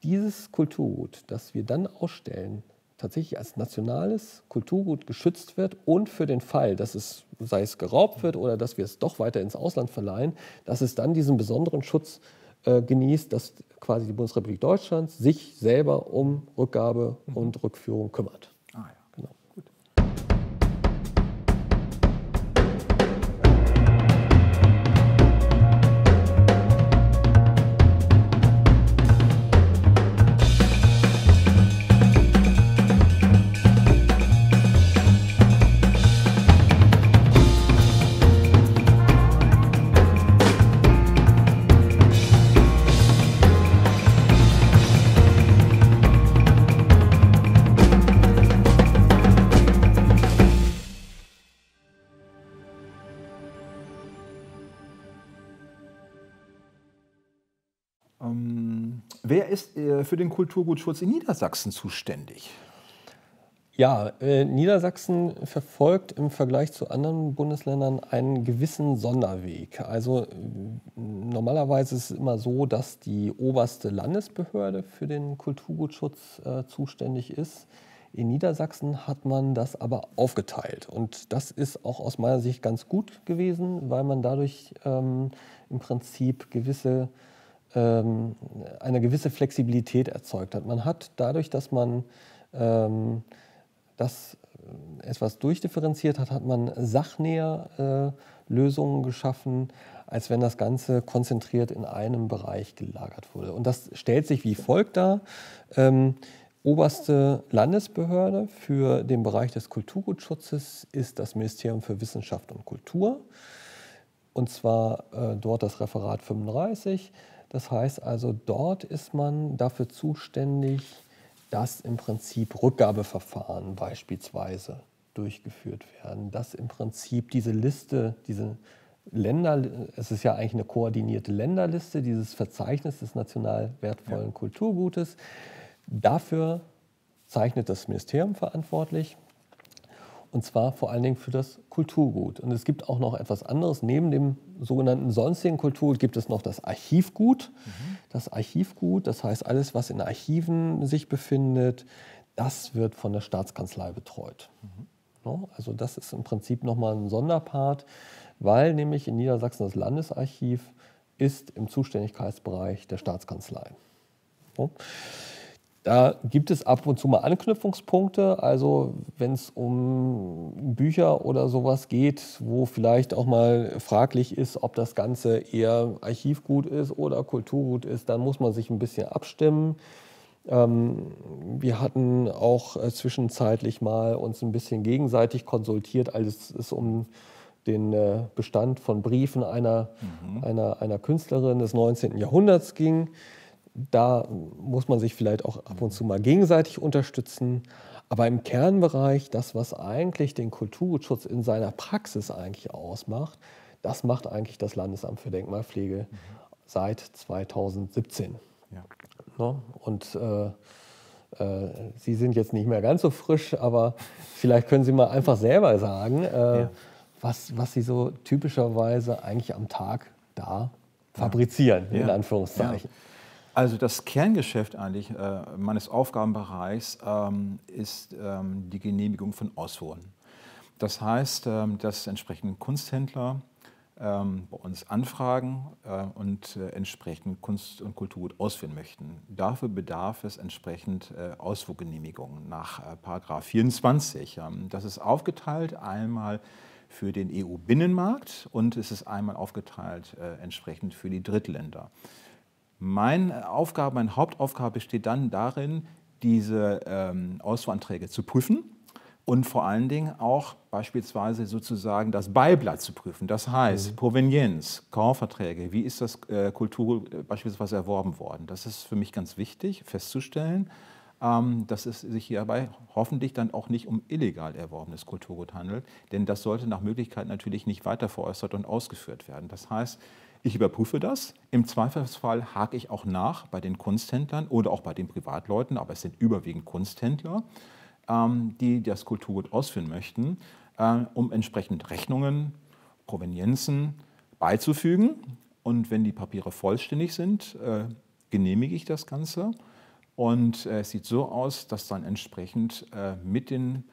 Speaker 1: dieses Kulturgut, das wir dann ausstellen, tatsächlich als nationales Kulturgut geschützt wird und für den Fall, dass es, sei es geraubt wird oder dass wir es doch weiter ins Ausland verleihen, dass es dann diesen besonderen Schutz äh, genießt, dass quasi die Bundesrepublik Deutschland sich selber um Rückgabe und Rückführung kümmert.
Speaker 2: Ist äh, für den Kulturgutschutz in Niedersachsen zuständig?
Speaker 1: Ja, äh, Niedersachsen verfolgt im Vergleich zu anderen Bundesländern einen gewissen Sonderweg. Also äh, normalerweise ist es immer so, dass die oberste Landesbehörde für den Kulturgutschutz äh, zuständig ist. In Niedersachsen hat man das aber aufgeteilt. Und das ist auch aus meiner Sicht ganz gut gewesen, weil man dadurch ähm, im Prinzip gewisse ähm, eine gewisse Flexibilität erzeugt hat. Man hat dadurch, dass man ähm, das etwas durchdifferenziert hat, hat man sachnäher äh, Lösungen geschaffen, als wenn das Ganze konzentriert in einem Bereich gelagert wurde. Und das stellt sich wie folgt dar. Ähm, oberste Landesbehörde für den Bereich des Kulturgutschutzes ist das Ministerium für Wissenschaft und Kultur. Und zwar äh, dort das Referat 35. Das heißt also, dort ist man dafür zuständig, dass im Prinzip Rückgabeverfahren beispielsweise durchgeführt werden, dass im Prinzip diese Liste, diese Länder, es ist ja eigentlich eine koordinierte Länderliste, dieses Verzeichnis des national wertvollen ja. Kulturgutes, dafür zeichnet das Ministerium verantwortlich und zwar vor allen Dingen für das Kulturgut. Und es gibt auch noch etwas anderes. Neben dem sogenannten sonstigen Kulturgut gibt es noch das Archivgut. Mhm. Das Archivgut, das heißt alles, was in Archiven sich befindet, das wird von der Staatskanzlei betreut. Mhm. Also das ist im Prinzip nochmal ein Sonderpart, weil nämlich in Niedersachsen das Landesarchiv ist im Zuständigkeitsbereich der Staatskanzlei. Da gibt es ab und zu mal Anknüpfungspunkte. Also wenn es um Bücher oder sowas geht, wo vielleicht auch mal fraglich ist, ob das Ganze eher Archivgut ist oder Kulturgut ist, dann muss man sich ein bisschen abstimmen. Ähm, wir hatten auch äh, zwischenzeitlich mal uns ein bisschen gegenseitig konsultiert, als es um den äh, Bestand von Briefen einer, mhm. einer, einer Künstlerin des 19. Jahrhunderts ging. Da muss man sich vielleicht auch ab und zu mal gegenseitig unterstützen. Aber im Kernbereich, das, was eigentlich den Kulturschutz in seiner Praxis eigentlich ausmacht, das macht eigentlich das Landesamt für Denkmalpflege mhm. seit 2017. Ja. No? Ne? Und äh, äh, Sie sind jetzt nicht mehr ganz so frisch, aber vielleicht können Sie mal einfach selber sagen, äh, ja. was, was Sie so typischerweise eigentlich am Tag da fabrizieren, ja. in Anführungszeichen.
Speaker 2: Also das Kerngeschäft eigentlich äh, meines Aufgabenbereichs ähm, ist ähm, die Genehmigung von Ausfuhren. Das heißt, ähm, dass entsprechende Kunsthändler ähm, bei uns anfragen äh, und äh, entsprechend Kunst und Kultur ausführen möchten. Dafür bedarf es entsprechend äh, Ausfuhrgenehmigungen nach äh, Paragraph 24. Ähm, das ist aufgeteilt einmal für den EU-Binnenmarkt und es ist einmal aufgeteilt äh, entsprechend für die Drittländer. Meine Aufgabe, meine Hauptaufgabe besteht dann darin, diese ähm, Ausfuhranträge zu prüfen und vor allen Dingen auch beispielsweise sozusagen das Beiblatt zu prüfen. Das heißt, mhm. Provenienz, Kaufverträge, wie ist das äh, Kultur beispielsweise erworben worden? Das ist für mich ganz wichtig festzustellen, ähm, dass es sich hierbei hoffentlich dann auch nicht um illegal erworbenes Kulturgut handelt, denn das sollte nach Möglichkeit natürlich nicht weiter veräußert und ausgeführt werden. Das heißt, ich überprüfe das. Im Zweifelsfall hake ich auch nach bei den Kunsthändlern oder auch bei den Privatleuten, aber es sind überwiegend Kunsthändler, ähm, die das Kulturgut ausführen möchten, äh, um entsprechend Rechnungen, Provenienzen beizufügen. Und wenn die Papiere vollständig sind, äh, genehmige ich das Ganze. Und äh, es sieht so aus, dass dann entsprechend mit dem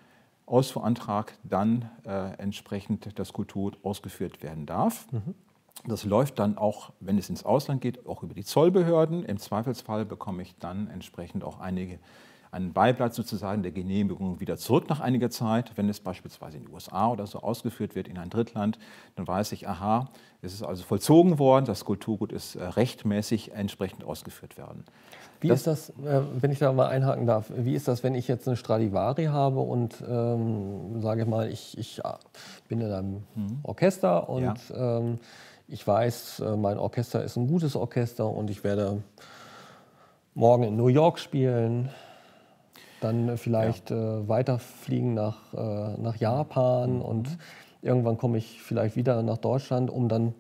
Speaker 2: Ausfuhrantrag dann entsprechend das Kulturgut ausgeführt werden darf. Mhm. Das läuft dann auch, wenn es ins Ausland geht, auch über die Zollbehörden. Im Zweifelsfall bekomme ich dann entsprechend auch einige ein Beiblatt sozusagen der Genehmigung wieder zurück nach einiger Zeit. Wenn es beispielsweise in den USA oder so ausgeführt wird in ein Drittland, dann weiß ich, aha, es ist also vollzogen worden, das Kulturgut ist äh, rechtmäßig entsprechend ausgeführt worden.
Speaker 1: Wie das, ist das, äh, wenn ich da mal einhaken darf, wie ist das, wenn ich jetzt eine Stradivari habe und ähm, sage mal, ich, ich äh, bin in einem mhm. Orchester und ja. ähm, ich weiß, äh, mein Orchester ist ein gutes Orchester und ich werde morgen in New York spielen, dann vielleicht ja. äh, weiterfliegen nach, äh, nach Japan mhm. und irgendwann komme ich vielleicht wieder nach Deutschland, um dann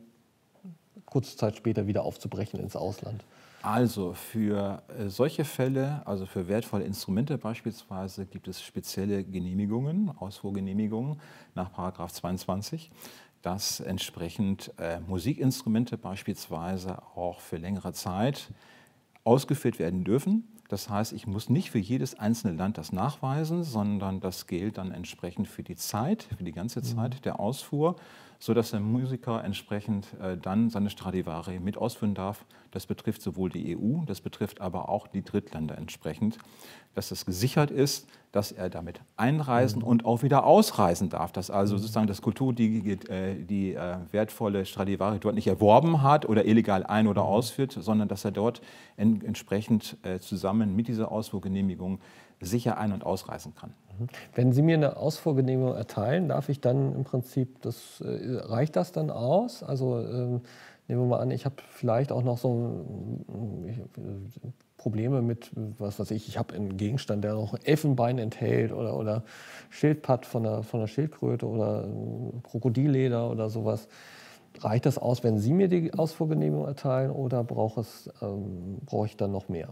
Speaker 1: kurze Zeit später wieder aufzubrechen ins Ausland.
Speaker 2: Also für äh, solche Fälle, also für wertvolle Instrumente beispielsweise, gibt es spezielle Genehmigungen, Ausfuhrgenehmigungen nach 22 dass entsprechend äh, Musikinstrumente beispielsweise auch für längere Zeit ausgeführt werden dürfen. Das heißt, ich muss nicht für jedes einzelne Land das nachweisen, sondern das gilt dann entsprechend für die Zeit, für die ganze mhm. Zeit der Ausfuhr sodass der Musiker entsprechend äh, dann seine Stradivari mit ausführen darf. Das betrifft sowohl die EU, das betrifft aber auch die Drittländer entsprechend, dass es gesichert ist, dass er damit einreisen mhm. und auch wieder ausreisen darf, dass also mhm. sozusagen das Kultur die, äh, die äh, wertvolle Stradivari dort nicht erworben hat oder illegal ein- oder mhm. ausführt, sondern dass er dort en entsprechend äh, zusammen mit dieser Ausfuhrgenehmigung sicher ein- und ausreisen kann.
Speaker 1: Wenn Sie mir eine Ausfuhrgenehmigung erteilen, darf ich dann im Prinzip, das, äh, reicht das dann aus? Also ähm, nehmen wir mal an, ich habe vielleicht auch noch so äh, Probleme mit, was weiß ich, ich habe einen Gegenstand, der noch Elfenbein enthält oder, oder Schildpatt von der, von der Schildkröte oder Krokodilleder oder sowas. Reicht das aus, wenn Sie mir die Ausfuhrgenehmigung erteilen oder brauche ähm, brauch ich dann noch mehr?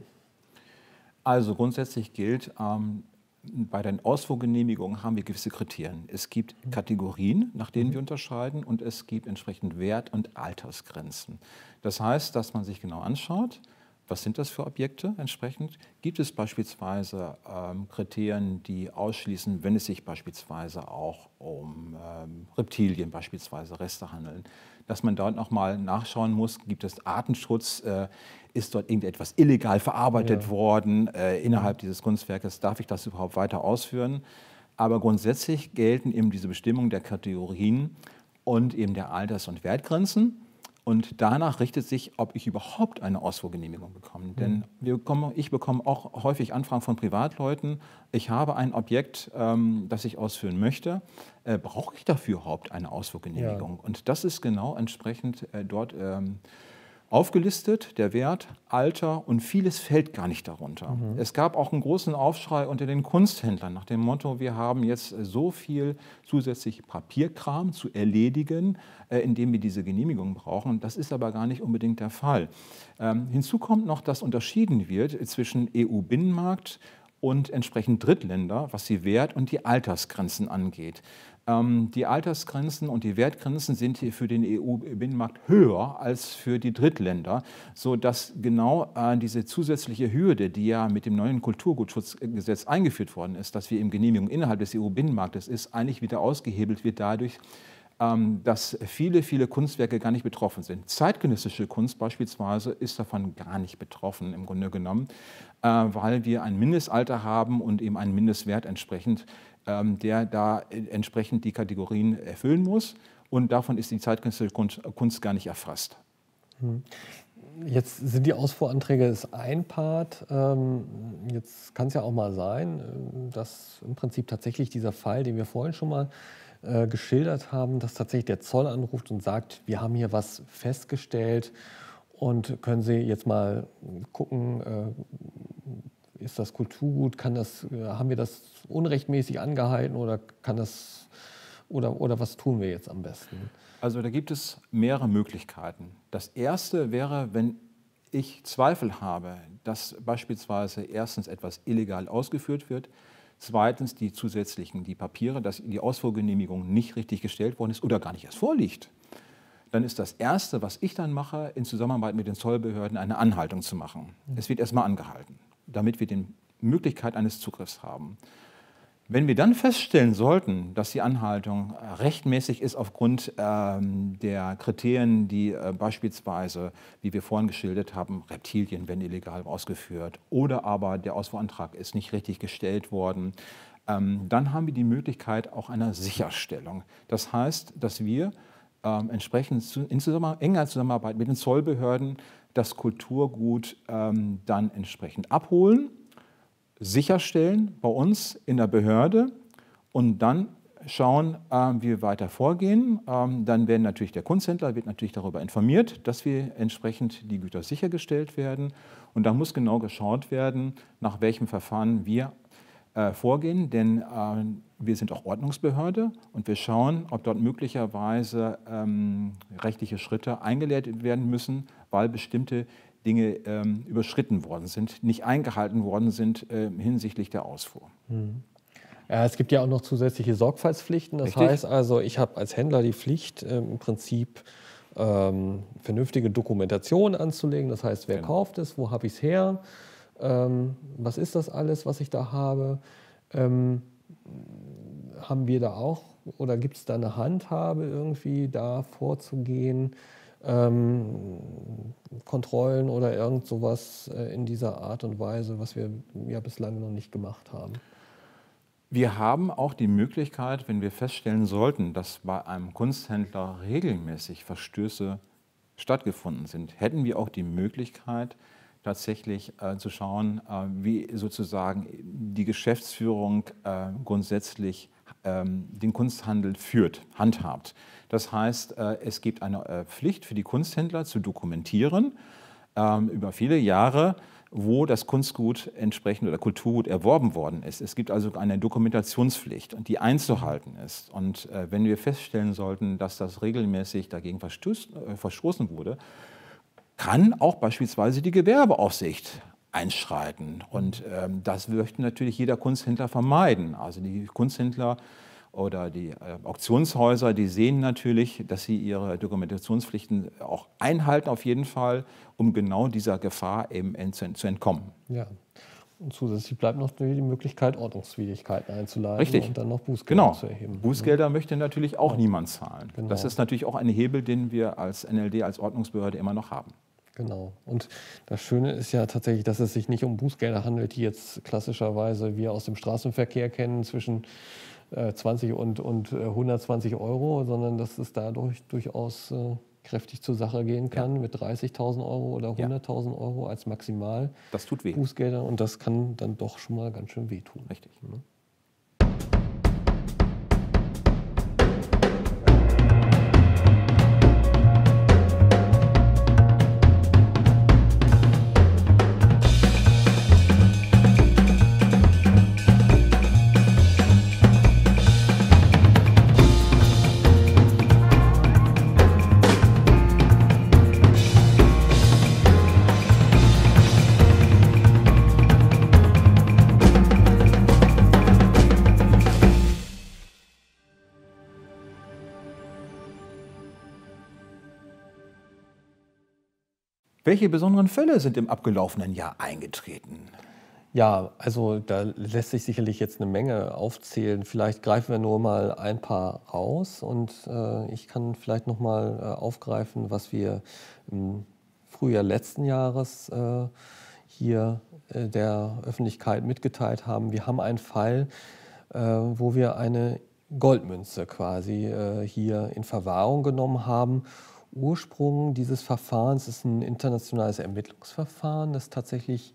Speaker 2: Also grundsätzlich gilt, ähm, bei den Ausfuhrgenehmigungen haben wir gewisse Kriterien. Es gibt Kategorien, nach denen wir unterscheiden, und es gibt entsprechend Wert- und Altersgrenzen. Das heißt, dass man sich genau anschaut, was sind das für Objekte entsprechend? Gibt es beispielsweise ähm, Kriterien, die ausschließen, wenn es sich beispielsweise auch um ähm, Reptilien, beispielsweise Reste handeln? Dass man dort nochmal nachschauen muss, gibt es Artenschutz? Äh, ist dort irgendetwas illegal verarbeitet ja. worden äh, innerhalb dieses Kunstwerkes? Darf ich das überhaupt weiter ausführen? Aber grundsätzlich gelten eben diese Bestimmungen der Kategorien und eben der Alters- und Wertgrenzen. Und danach richtet sich, ob ich überhaupt eine Ausfuhrgenehmigung bekomme. Mhm. Denn bekommen, ich bekomme auch häufig Anfragen von Privatleuten. Ich habe ein Objekt, ähm, das ich ausführen möchte. Äh, brauche ich dafür überhaupt eine Ausfuhrgenehmigung? Ja. Und das ist genau entsprechend äh, dort ähm, aufgelistet, der Wert, Alter und vieles fällt gar nicht darunter. Mhm. Es gab auch einen großen Aufschrei unter den Kunsthändlern nach dem Motto, wir haben jetzt so viel zusätzlich Papierkram zu erledigen, äh, indem wir diese Genehmigung brauchen. Das ist aber gar nicht unbedingt der Fall. Ähm, hinzu kommt noch, dass unterschieden wird zwischen EU-Binnenmarkt und entsprechend Drittländer, was die Wert- und die Altersgrenzen angeht. Ähm, die Altersgrenzen und die Wertgrenzen sind hier für den EU-Binnenmarkt höher als für die Drittländer, sodass genau äh, diese zusätzliche Hürde, die ja mit dem neuen Kulturgutschutzgesetz eingeführt worden ist, dass wir im Genehmigung innerhalb des EU-Binnenmarktes ist, eigentlich wieder ausgehebelt wird dadurch, ähm, dass viele, viele Kunstwerke gar nicht betroffen sind. Zeitgenössische Kunst beispielsweise ist davon gar nicht betroffen im Grunde genommen, äh, weil wir ein Mindestalter haben und eben einen Mindestwert entsprechend der da entsprechend die Kategorien erfüllen muss. Und davon ist die zeitgenössische Kunst gar nicht erfasst.
Speaker 1: Hm. Jetzt sind die Ausfuhranträge ist ein Part. Ähm, jetzt kann es ja auch mal sein, äh, dass im Prinzip tatsächlich dieser Fall, den wir vorhin schon mal äh, geschildert haben, dass tatsächlich der Zoll anruft und sagt, wir haben hier was festgestellt und können Sie jetzt mal gucken, äh, ist das Kulturgut? Kann das, äh, haben wir das unrechtmäßig angehalten oder kann das oder, oder was tun wir jetzt am besten?
Speaker 2: Also da gibt es mehrere Möglichkeiten. Das erste wäre, wenn ich Zweifel habe, dass beispielsweise erstens etwas illegal ausgeführt wird, zweitens die zusätzlichen, die Papiere, dass die Ausfuhrgenehmigung nicht richtig gestellt worden ist oder gar nicht erst vorliegt, dann ist das Erste, was ich dann mache, in Zusammenarbeit mit den Zollbehörden eine Anhaltung zu machen. Es wird erstmal angehalten damit wir die Möglichkeit eines Zugriffs haben. Wenn wir dann feststellen sollten, dass die Anhaltung rechtmäßig ist aufgrund ähm, der Kriterien, die äh, beispielsweise, wie wir vorhin geschildert haben, Reptilien werden illegal ausgeführt oder aber der Ausfuhrantrag ist nicht richtig gestellt worden, ähm, dann haben wir die Möglichkeit auch einer Sicherstellung. Das heißt, dass wir ähm, entsprechend zu, in zusammen, enger Zusammenarbeit mit den Zollbehörden das Kulturgut ähm, dann entsprechend abholen, sicherstellen bei uns in der Behörde und dann schauen, äh, wie wir weiter vorgehen. Ähm, dann werden natürlich der Kunsthändler wird natürlich darüber informiert, dass wir entsprechend die Güter sichergestellt werden. Und da muss genau geschaut werden, nach welchem Verfahren wir äh, vorgehen, denn äh, wir sind auch Ordnungsbehörde und wir schauen, ob dort möglicherweise ähm, rechtliche Schritte eingeleitet werden müssen, weil bestimmte Dinge ähm, überschritten worden sind, nicht eingehalten worden sind äh, hinsichtlich der Ausfuhr.
Speaker 1: Mhm. Ja, es gibt ja auch noch zusätzliche Sorgfaltspflichten. Das Richtig? heißt also, ich habe als Händler die Pflicht, äh, im Prinzip ähm, vernünftige Dokumentation anzulegen. Das heißt, wer genau. kauft es, wo habe ich es her, ähm, was ist das alles, was ich da habe. Ähm, haben wir da auch oder gibt es da eine Handhabe irgendwie da vorzugehen? Ähm, Kontrollen oder irgend sowas äh, in dieser Art und Weise, was wir ja bislang noch nicht gemacht haben.
Speaker 2: Wir haben auch die Möglichkeit, wenn wir feststellen sollten, dass bei einem Kunsthändler regelmäßig Verstöße stattgefunden sind, hätten wir auch die Möglichkeit, tatsächlich äh, zu schauen, äh, wie sozusagen die Geschäftsführung äh, grundsätzlich den Kunsthandel führt, handhabt. Das heißt, äh, es gibt eine äh, Pflicht für die Kunsthändler zu dokumentieren ähm, über viele Jahre, wo das Kunstgut entsprechend oder Kulturgut erworben worden ist. Es gibt also eine Dokumentationspflicht die einzuhalten ist. Und äh, wenn wir feststellen sollten, dass das regelmäßig dagegen verstoßen wurde, kann auch beispielsweise die Gewerbeaufsicht einschreiten. Und ähm, das möchte natürlich jeder Kunsthändler vermeiden. Also die Kunsthändler oder die äh, Auktionshäuser, die sehen natürlich, dass sie ihre Dokumentationspflichten auch einhalten auf jeden Fall, um genau dieser Gefahr eben zu entkommen.
Speaker 1: Ja. Und zusätzlich bleibt noch die Möglichkeit, Ordnungswidrigkeiten einzuleiten
Speaker 2: Richtig.
Speaker 1: und dann noch Bußgelder
Speaker 2: genau.
Speaker 1: zu erheben.
Speaker 2: Bußgelder ne? möchte natürlich auch ja. niemand zahlen. Genau. Das ist natürlich auch ein Hebel, den wir als NLD, als Ordnungsbehörde immer noch haben.
Speaker 1: Genau. Und das Schöne ist ja tatsächlich, dass es sich nicht um Bußgelder handelt, die jetzt klassischerweise wir aus dem Straßenverkehr kennen zwischen 20 äh, und, und 120 äh, Euro, sondern dass es dadurch durchaus äh, kräftig zur Sache gehen kann ja. mit 30.000 Euro oder 100.000 Euro als maximal
Speaker 2: das tut weh.
Speaker 1: Bußgelder und das kann dann doch schon mal ganz schön wehtun.
Speaker 2: Richtig.
Speaker 1: Ne?
Speaker 2: Welche besonderen Fälle sind im abgelaufenen Jahr eingetreten?
Speaker 1: Ja, also da lässt sich sicherlich jetzt eine Menge aufzählen. Vielleicht greifen wir nur mal ein paar raus und äh, ich kann vielleicht noch mal äh, aufgreifen, was wir im Frühjahr letzten Jahres äh, hier äh, der Öffentlichkeit mitgeteilt haben. Wir haben einen Fall, äh, wo wir eine Goldmünze quasi äh, hier in Verwahrung genommen haben Ursprung dieses Verfahrens ist ein internationales Ermittlungsverfahren, das tatsächlich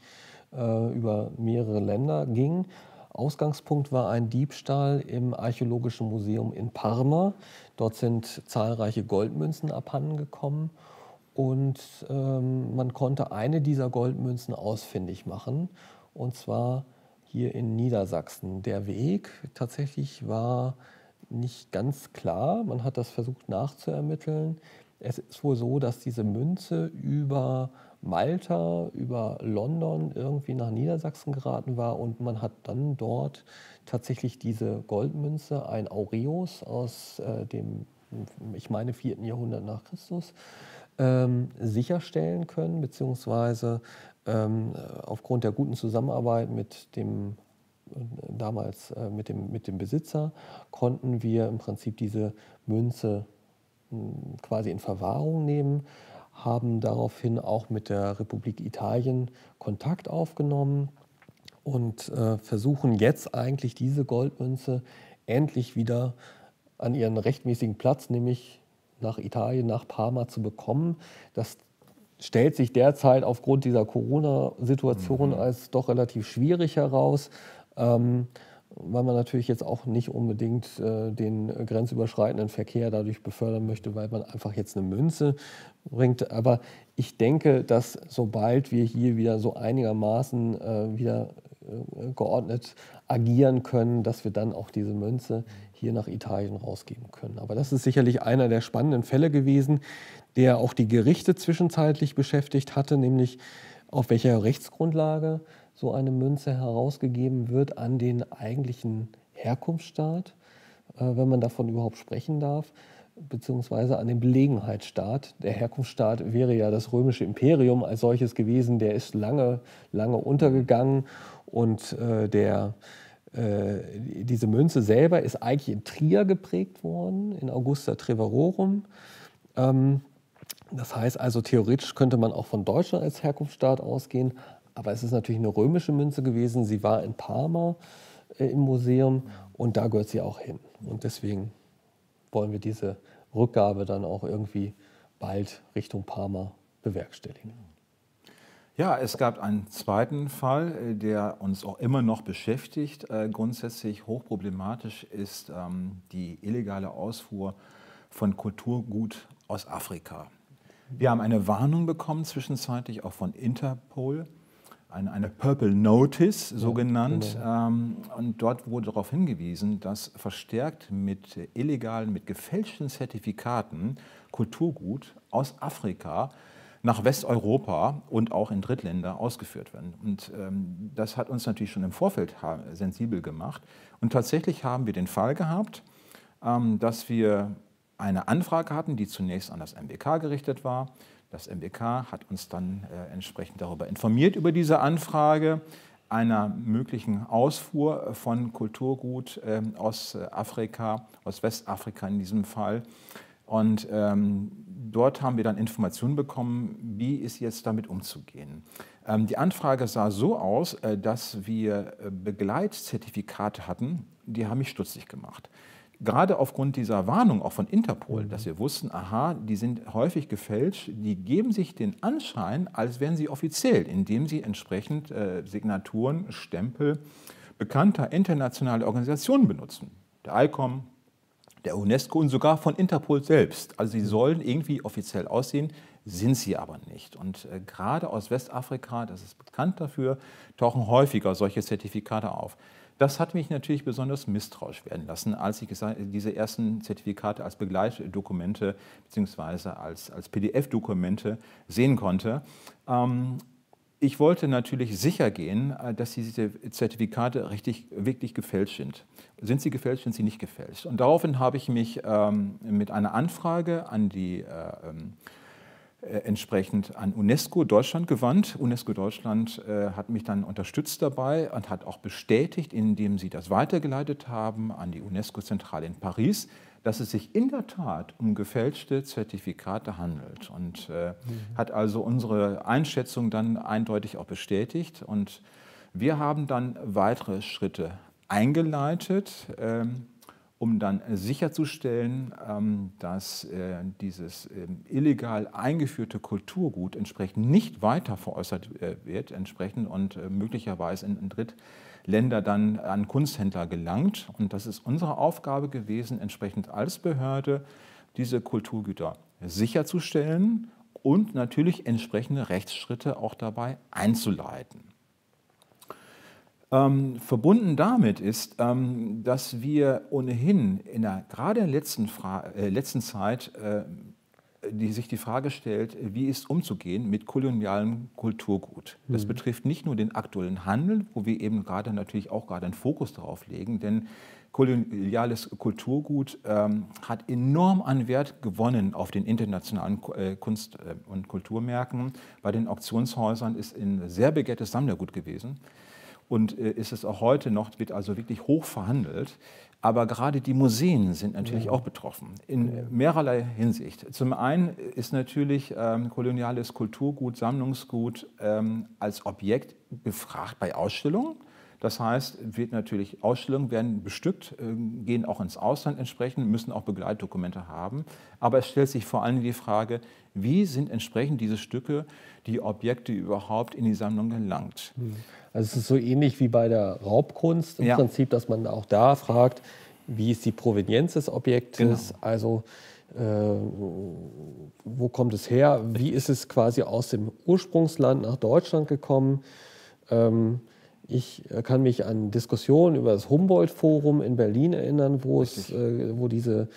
Speaker 1: äh, über mehrere Länder ging. Ausgangspunkt war ein Diebstahl im Archäologischen Museum in Parma. Dort sind zahlreiche Goldmünzen abhandengekommen und ähm, man konnte eine dieser Goldmünzen ausfindig machen, und zwar hier in Niedersachsen. Der Weg tatsächlich war nicht ganz klar. Man hat das versucht nachzuermitteln. Es ist wohl so, dass diese Münze über Malta, über London irgendwie nach Niedersachsen geraten war und man hat dann dort tatsächlich diese Goldmünze, ein Aureus aus äh, dem, ich meine, 4. Jahrhundert nach Christus, ähm, sicherstellen können, beziehungsweise ähm, aufgrund der guten Zusammenarbeit mit dem damals äh, mit, dem, mit dem Besitzer konnten wir im Prinzip diese Münze quasi in Verwahrung nehmen, haben daraufhin auch mit der Republik Italien Kontakt aufgenommen und äh, versuchen jetzt eigentlich diese Goldmünze endlich wieder an ihren rechtmäßigen Platz, nämlich nach Italien, nach Parma zu bekommen. Das stellt sich derzeit aufgrund dieser Corona-Situation mhm. als doch relativ schwierig heraus. Ähm, weil man natürlich jetzt auch nicht unbedingt äh, den grenzüberschreitenden Verkehr dadurch befördern möchte, weil man einfach jetzt eine Münze bringt. Aber ich denke, dass sobald wir hier wieder so einigermaßen äh, wieder äh, geordnet agieren können, dass wir dann auch diese Münze hier nach Italien rausgeben können. Aber das ist sicherlich einer der spannenden Fälle gewesen, der auch die Gerichte zwischenzeitlich beschäftigt hatte, nämlich auf welcher Rechtsgrundlage so eine Münze herausgegeben wird an den eigentlichen Herkunftsstaat, äh, wenn man davon überhaupt sprechen darf, beziehungsweise an den Belegenheitsstaat. Der Herkunftsstaat wäre ja das römische Imperium als solches gewesen, der ist lange, lange untergegangen und äh, der, äh, diese Münze selber ist eigentlich in Trier geprägt worden, in Augusta Treverorum. Ähm, das heißt also, theoretisch könnte man auch von Deutschland als Herkunftsstaat ausgehen, aber es ist natürlich eine römische Münze gewesen. Sie war in Parma äh, im Museum und da gehört sie auch hin. Und deswegen wollen wir diese Rückgabe dann auch irgendwie bald Richtung Parma bewerkstelligen.
Speaker 2: Ja, es gab einen zweiten Fall, äh, der uns auch immer noch beschäftigt. Äh, grundsätzlich hochproblematisch ist ähm, die illegale Ausfuhr von Kulturgut aus Afrika. Wir haben eine Warnung bekommen zwischenzeitlich auch von Interpol eine, eine Purple Notice, so ja, genannt. Genau. Ähm, und dort wurde darauf hingewiesen, dass verstärkt mit illegalen, mit gefälschten Zertifikaten Kulturgut aus Afrika nach Westeuropa und auch in Drittländer ausgeführt werden. Und ähm, das hat uns natürlich schon im Vorfeld sensibel gemacht. Und tatsächlich haben wir den Fall gehabt, ähm, dass wir eine Anfrage hatten, die zunächst an das MBK gerichtet war. Das MBK hat uns dann äh, entsprechend darüber informiert, über diese Anfrage einer möglichen Ausfuhr von Kulturgut äh, aus Afrika, aus Westafrika in diesem Fall. Und ähm, dort haben wir dann Informationen bekommen, wie ist jetzt damit umzugehen. Ähm, die Anfrage sah so aus, äh, dass wir äh, Begleitzertifikate hatten, die haben mich stutzig gemacht. Gerade aufgrund dieser Warnung auch von Interpol, dass wir wussten, aha, die sind häufig gefälscht, die geben sich den Anschein, als wären sie offiziell, indem sie entsprechend äh, Signaturen, Stempel bekannter internationaler Organisationen benutzen. Der ICOM, der UNESCO und sogar von Interpol selbst. Also sie sollen irgendwie offiziell aussehen, sind sie aber nicht. Und äh, gerade aus Westafrika, das ist bekannt dafür, tauchen häufiger solche Zertifikate auf. Das hat mich natürlich besonders misstrauisch werden lassen, als ich diese ersten Zertifikate als Begleitdokumente bzw. als, als PDF-Dokumente sehen konnte. Ähm, ich wollte natürlich sicher gehen, äh, dass diese Zertifikate richtig, wirklich gefälscht sind. Sind sie gefälscht, sind sie nicht gefälscht? Und daraufhin habe ich mich ähm, mit einer Anfrage an die äh, ähm, äh, entsprechend an UNESCO Deutschland gewandt. UNESCO Deutschland äh, hat mich dann unterstützt dabei und hat auch bestätigt, indem sie das weitergeleitet haben an die UNESCO-Zentrale in Paris, dass es sich in der Tat um gefälschte Zertifikate handelt und äh, mhm. hat also unsere Einschätzung dann eindeutig auch bestätigt. Und wir haben dann weitere Schritte eingeleitet. Ähm, um dann sicherzustellen, ähm, dass äh, dieses ähm, illegal eingeführte Kulturgut entsprechend nicht weiter veräußert äh, wird entsprechend und äh, möglicherweise in Drittländer dann an Kunsthändler gelangt. Und das ist unsere Aufgabe gewesen, entsprechend als Behörde diese Kulturgüter sicherzustellen und natürlich entsprechende Rechtsschritte auch dabei einzuleiten. Ähm, verbunden damit ist, ähm, dass wir ohnehin in der, gerade in der letzten, Fra äh, letzten Zeit äh, die sich die Frage stellt, wie ist umzugehen mit kolonialem Kulturgut. Das mhm. betrifft nicht nur den aktuellen Handel, wo wir eben gerade natürlich auch gerade einen Fokus darauf legen, denn koloniales Kulturgut ähm, hat enorm an Wert gewonnen auf den internationalen äh, Kunst- äh, und Kulturmärkten. Bei den Auktionshäusern ist ein sehr begehrtes Sammlergut gewesen und äh, ist es auch heute noch, wird also wirklich hoch verhandelt. Aber gerade die Museen sind natürlich ja. auch betroffen, in mehrerlei Hinsicht. Zum einen ist natürlich ähm, koloniales Kulturgut, Sammlungsgut ähm, als Objekt gefragt bei Ausstellungen. Das heißt, wird natürlich Ausstellungen werden bestückt, äh, gehen auch ins Ausland entsprechend, müssen auch Begleitdokumente haben. Aber es stellt sich vor allem die Frage, wie sind entsprechend diese Stücke, die Objekte überhaupt in die Sammlung gelangt?
Speaker 1: Hm. Also es ist so ähnlich wie bei der Raubkunst im ja. Prinzip, dass man auch da fragt, wie ist die Provenienz des Objektes? Genau. Also äh, wo kommt es her? Wie ist es quasi aus dem Ursprungsland nach Deutschland gekommen? Ähm, ich kann mich an Diskussionen über das Humboldt-Forum in Berlin erinnern, wo, es, äh, wo diese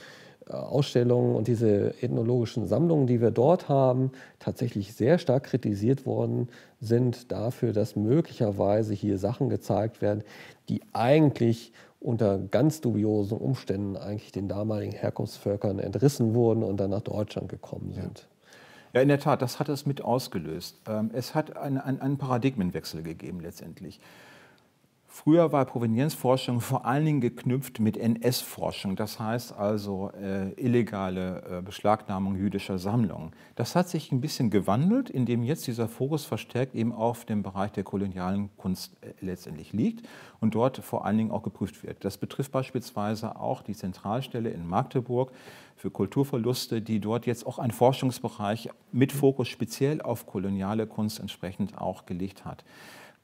Speaker 1: äh, Ausstellungen und diese ethnologischen Sammlungen, die wir dort haben, tatsächlich sehr stark kritisiert worden sind dafür, dass möglicherweise hier Sachen gezeigt werden, die eigentlich unter ganz dubiosen Umständen eigentlich den damaligen Herkunftsvölkern entrissen wurden und dann nach Deutschland gekommen sind. Ja.
Speaker 2: In der Tat, das hat es mit ausgelöst. Ähm, es hat einen Paradigmenwechsel gegeben letztendlich. Früher war Provenienzforschung vor allen Dingen geknüpft mit NS-Forschung, das heißt also äh, illegale äh, Beschlagnahmung jüdischer Sammlungen. Das hat sich ein bisschen gewandelt, indem jetzt dieser Fokus verstärkt eben auf dem Bereich der kolonialen Kunst äh, letztendlich liegt und dort vor allen Dingen auch geprüft wird. Das betrifft beispielsweise auch die Zentralstelle in Magdeburg für Kulturverluste, die dort jetzt auch einen Forschungsbereich mit Fokus speziell auf koloniale Kunst entsprechend auch gelegt hat.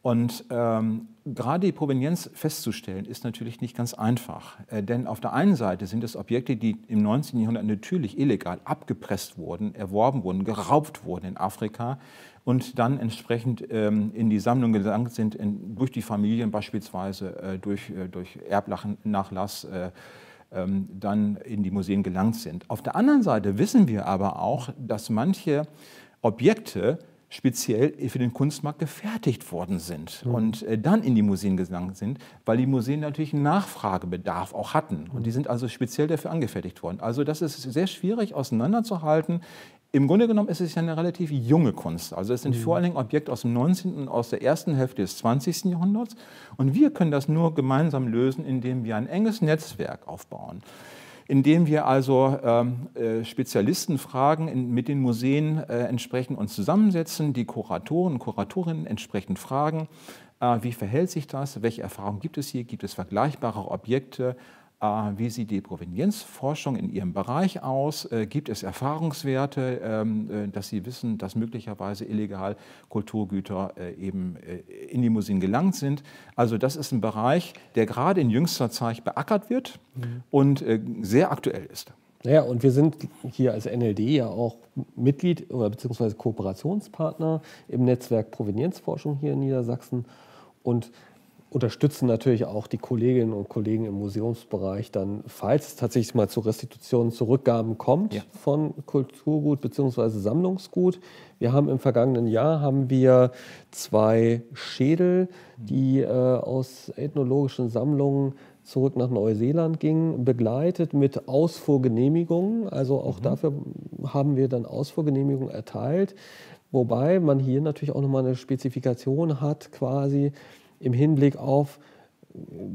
Speaker 2: Und ähm, gerade die Provenienz festzustellen, ist natürlich nicht ganz einfach. Äh, denn auf der einen Seite sind es Objekte, die im 19. Jahrhundert natürlich illegal abgepresst wurden, erworben wurden, geraubt wurden in Afrika und dann entsprechend ähm, in die Sammlung gelangt sind, in, durch die Familien beispielsweise, äh, durch, äh, durch Erbnachlass. Äh, ähm, dann in die Museen gelangt sind. Auf der anderen Seite wissen wir aber auch, dass manche Objekte speziell für den Kunstmarkt gefertigt worden sind mhm. und äh, dann in die Museen gelangt sind, weil die Museen natürlich einen Nachfragebedarf auch hatten. Und die sind also speziell dafür angefertigt worden. Also das ist sehr schwierig auseinanderzuhalten. Im Grunde genommen ist es ja eine relativ junge Kunst. Also es sind mhm. vor allen Dingen Objekte aus dem 19. und aus der ersten Hälfte des 20. Jahrhunderts. Und wir können das nur gemeinsam lösen, indem wir ein enges Netzwerk aufbauen indem wir also ähm, äh, Spezialisten fragen, mit den Museen äh, entsprechend uns zusammensetzen, die Kuratoren und Kuratorinnen entsprechend fragen, äh, wie verhält sich das, welche Erfahrungen gibt es hier, gibt es vergleichbare Objekte, wie sieht die Provenienzforschung in Ihrem Bereich aus? Gibt es Erfahrungswerte, ähm, dass Sie wissen, dass möglicherweise illegal Kulturgüter eben in die Museen gelangt sind? Also das ist ein Bereich, der gerade in jüngster Zeit beackert wird mhm. und sehr aktuell ist.
Speaker 1: Naja, und wir sind hier als NLD ja auch Mitglied oder beziehungsweise Kooperationspartner im Netzwerk Provenienzforschung hier in Niedersachsen und unterstützen natürlich auch die Kolleginnen und Kollegen im Museumsbereich dann, falls es tatsächlich mal zu Restitutionen, zu Rückgaben kommt ja. von Kulturgut bzw. Sammlungsgut. Wir haben im vergangenen Jahr haben wir zwei Schädel, die äh, aus ethnologischen Sammlungen zurück nach Neuseeland gingen, begleitet mit Ausfuhrgenehmigungen. Also auch mhm. dafür haben wir dann Ausfuhrgenehmigungen erteilt. Wobei man hier natürlich auch nochmal eine Spezifikation hat, quasi im Hinblick auf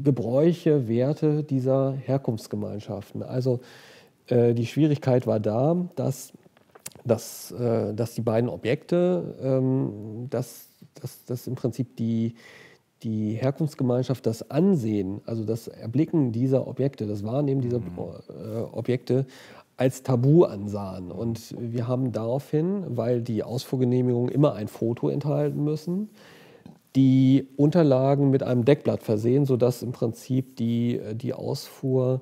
Speaker 1: Gebräuche, Werte dieser Herkunftsgemeinschaften. Also äh, die Schwierigkeit war da, dass, dass, äh, dass die beiden Objekte, ähm, dass, dass, dass im Prinzip die, die Herkunftsgemeinschaft das Ansehen, also das Erblicken dieser Objekte, das Wahrnehmen dieser mhm. äh, Objekte als Tabu ansahen. Und wir haben daraufhin, weil die Ausfuhrgenehmigungen immer ein Foto enthalten müssen, die Unterlagen mit einem Deckblatt versehen, sodass im Prinzip die, die Ausfuhr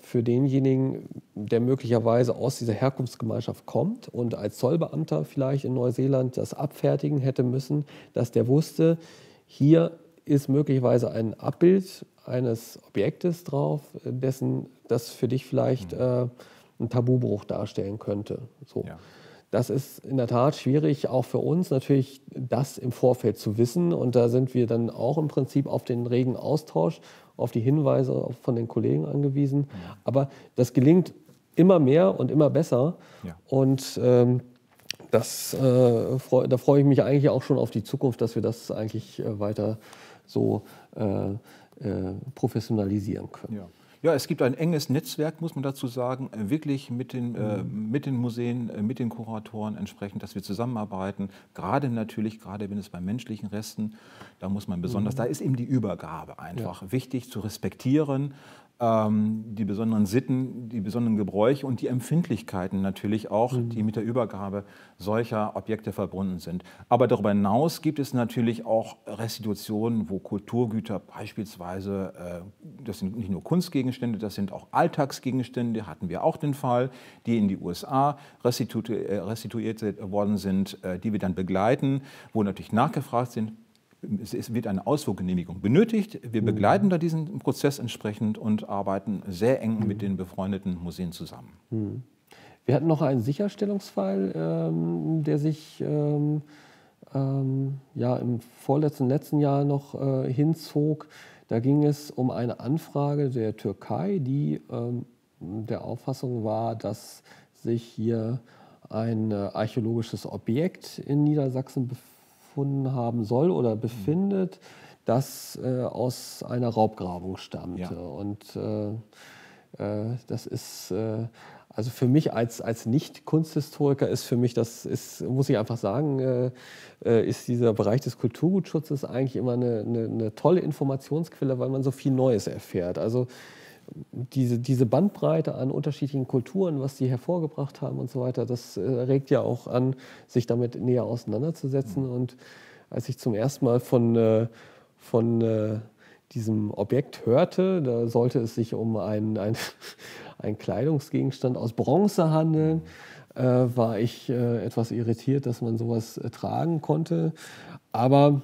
Speaker 1: für denjenigen, der möglicherweise aus dieser Herkunftsgemeinschaft kommt und als Zollbeamter vielleicht in Neuseeland das abfertigen hätte müssen, dass der wusste, hier ist möglicherweise ein Abbild eines Objektes drauf, dessen das für dich vielleicht mhm. äh, einen Tabubruch darstellen könnte. So. Ja. Das ist in der Tat schwierig, auch für uns natürlich das im Vorfeld zu wissen. Und da sind wir dann auch im Prinzip auf den regen Austausch, auf die Hinweise von den Kollegen angewiesen. Mhm. Aber das gelingt immer mehr und immer besser. Ja. Und ähm, das, äh, freu, da freue ich mich eigentlich auch schon auf die Zukunft, dass wir das eigentlich äh, weiter so äh, äh, professionalisieren können.
Speaker 2: Ja. Ja, es gibt ein enges Netzwerk, muss man dazu sagen, äh, wirklich mit den, äh, mhm. mit den Museen, äh, mit den Kuratoren entsprechend, dass wir zusammenarbeiten. Gerade natürlich, gerade wenn es bei menschlichen Resten, da muss man besonders, mhm. da ist eben die Übergabe einfach ja. wichtig zu respektieren die besonderen Sitten, die besonderen Gebräuche und die Empfindlichkeiten natürlich auch, mhm. die mit der Übergabe solcher Objekte verbunden sind. Aber darüber hinaus gibt es natürlich auch Restitutionen, wo Kulturgüter beispielsweise, äh, das sind nicht nur Kunstgegenstände, das sind auch Alltagsgegenstände, hatten wir auch den Fall, die in die USA restitu äh, restituiert worden sind, äh, die wir dann begleiten, wo natürlich nachgefragt sind, es wird eine Ausfuhrgenehmigung benötigt. Wir mhm. begleiten da diesen Prozess entsprechend und arbeiten sehr eng mit mhm. den befreundeten Museen zusammen. Mhm.
Speaker 1: Wir hatten noch einen Sicherstellungsfall, ähm, der sich ähm, ähm, ja, im vorletzten, letzten Jahr noch äh, hinzog. Da ging es um eine Anfrage der Türkei, die ähm, der Auffassung war, dass sich hier ein äh, archäologisches Objekt in Niedersachsen befindet gefunden haben soll oder befindet, das äh, aus einer Raubgrabung stammte. Ja. Und äh, äh, das ist, äh, also für mich als, als Nicht-Kunsthistoriker ist für mich, das ist, muss ich einfach sagen, äh, äh, ist dieser Bereich des Kulturgutschutzes eigentlich immer eine, eine, eine tolle Informationsquelle, weil man so viel Neues erfährt. Also diese, diese Bandbreite an unterschiedlichen Kulturen, was die hervorgebracht haben und so weiter, das äh, regt ja auch an, sich damit näher auseinanderzusetzen. Mhm. Und als ich zum ersten Mal von, äh, von äh, diesem Objekt hörte, da sollte es sich um einen, ein, ein Kleidungsgegenstand aus Bronze handeln, war ich etwas irritiert, dass man sowas tragen konnte. Aber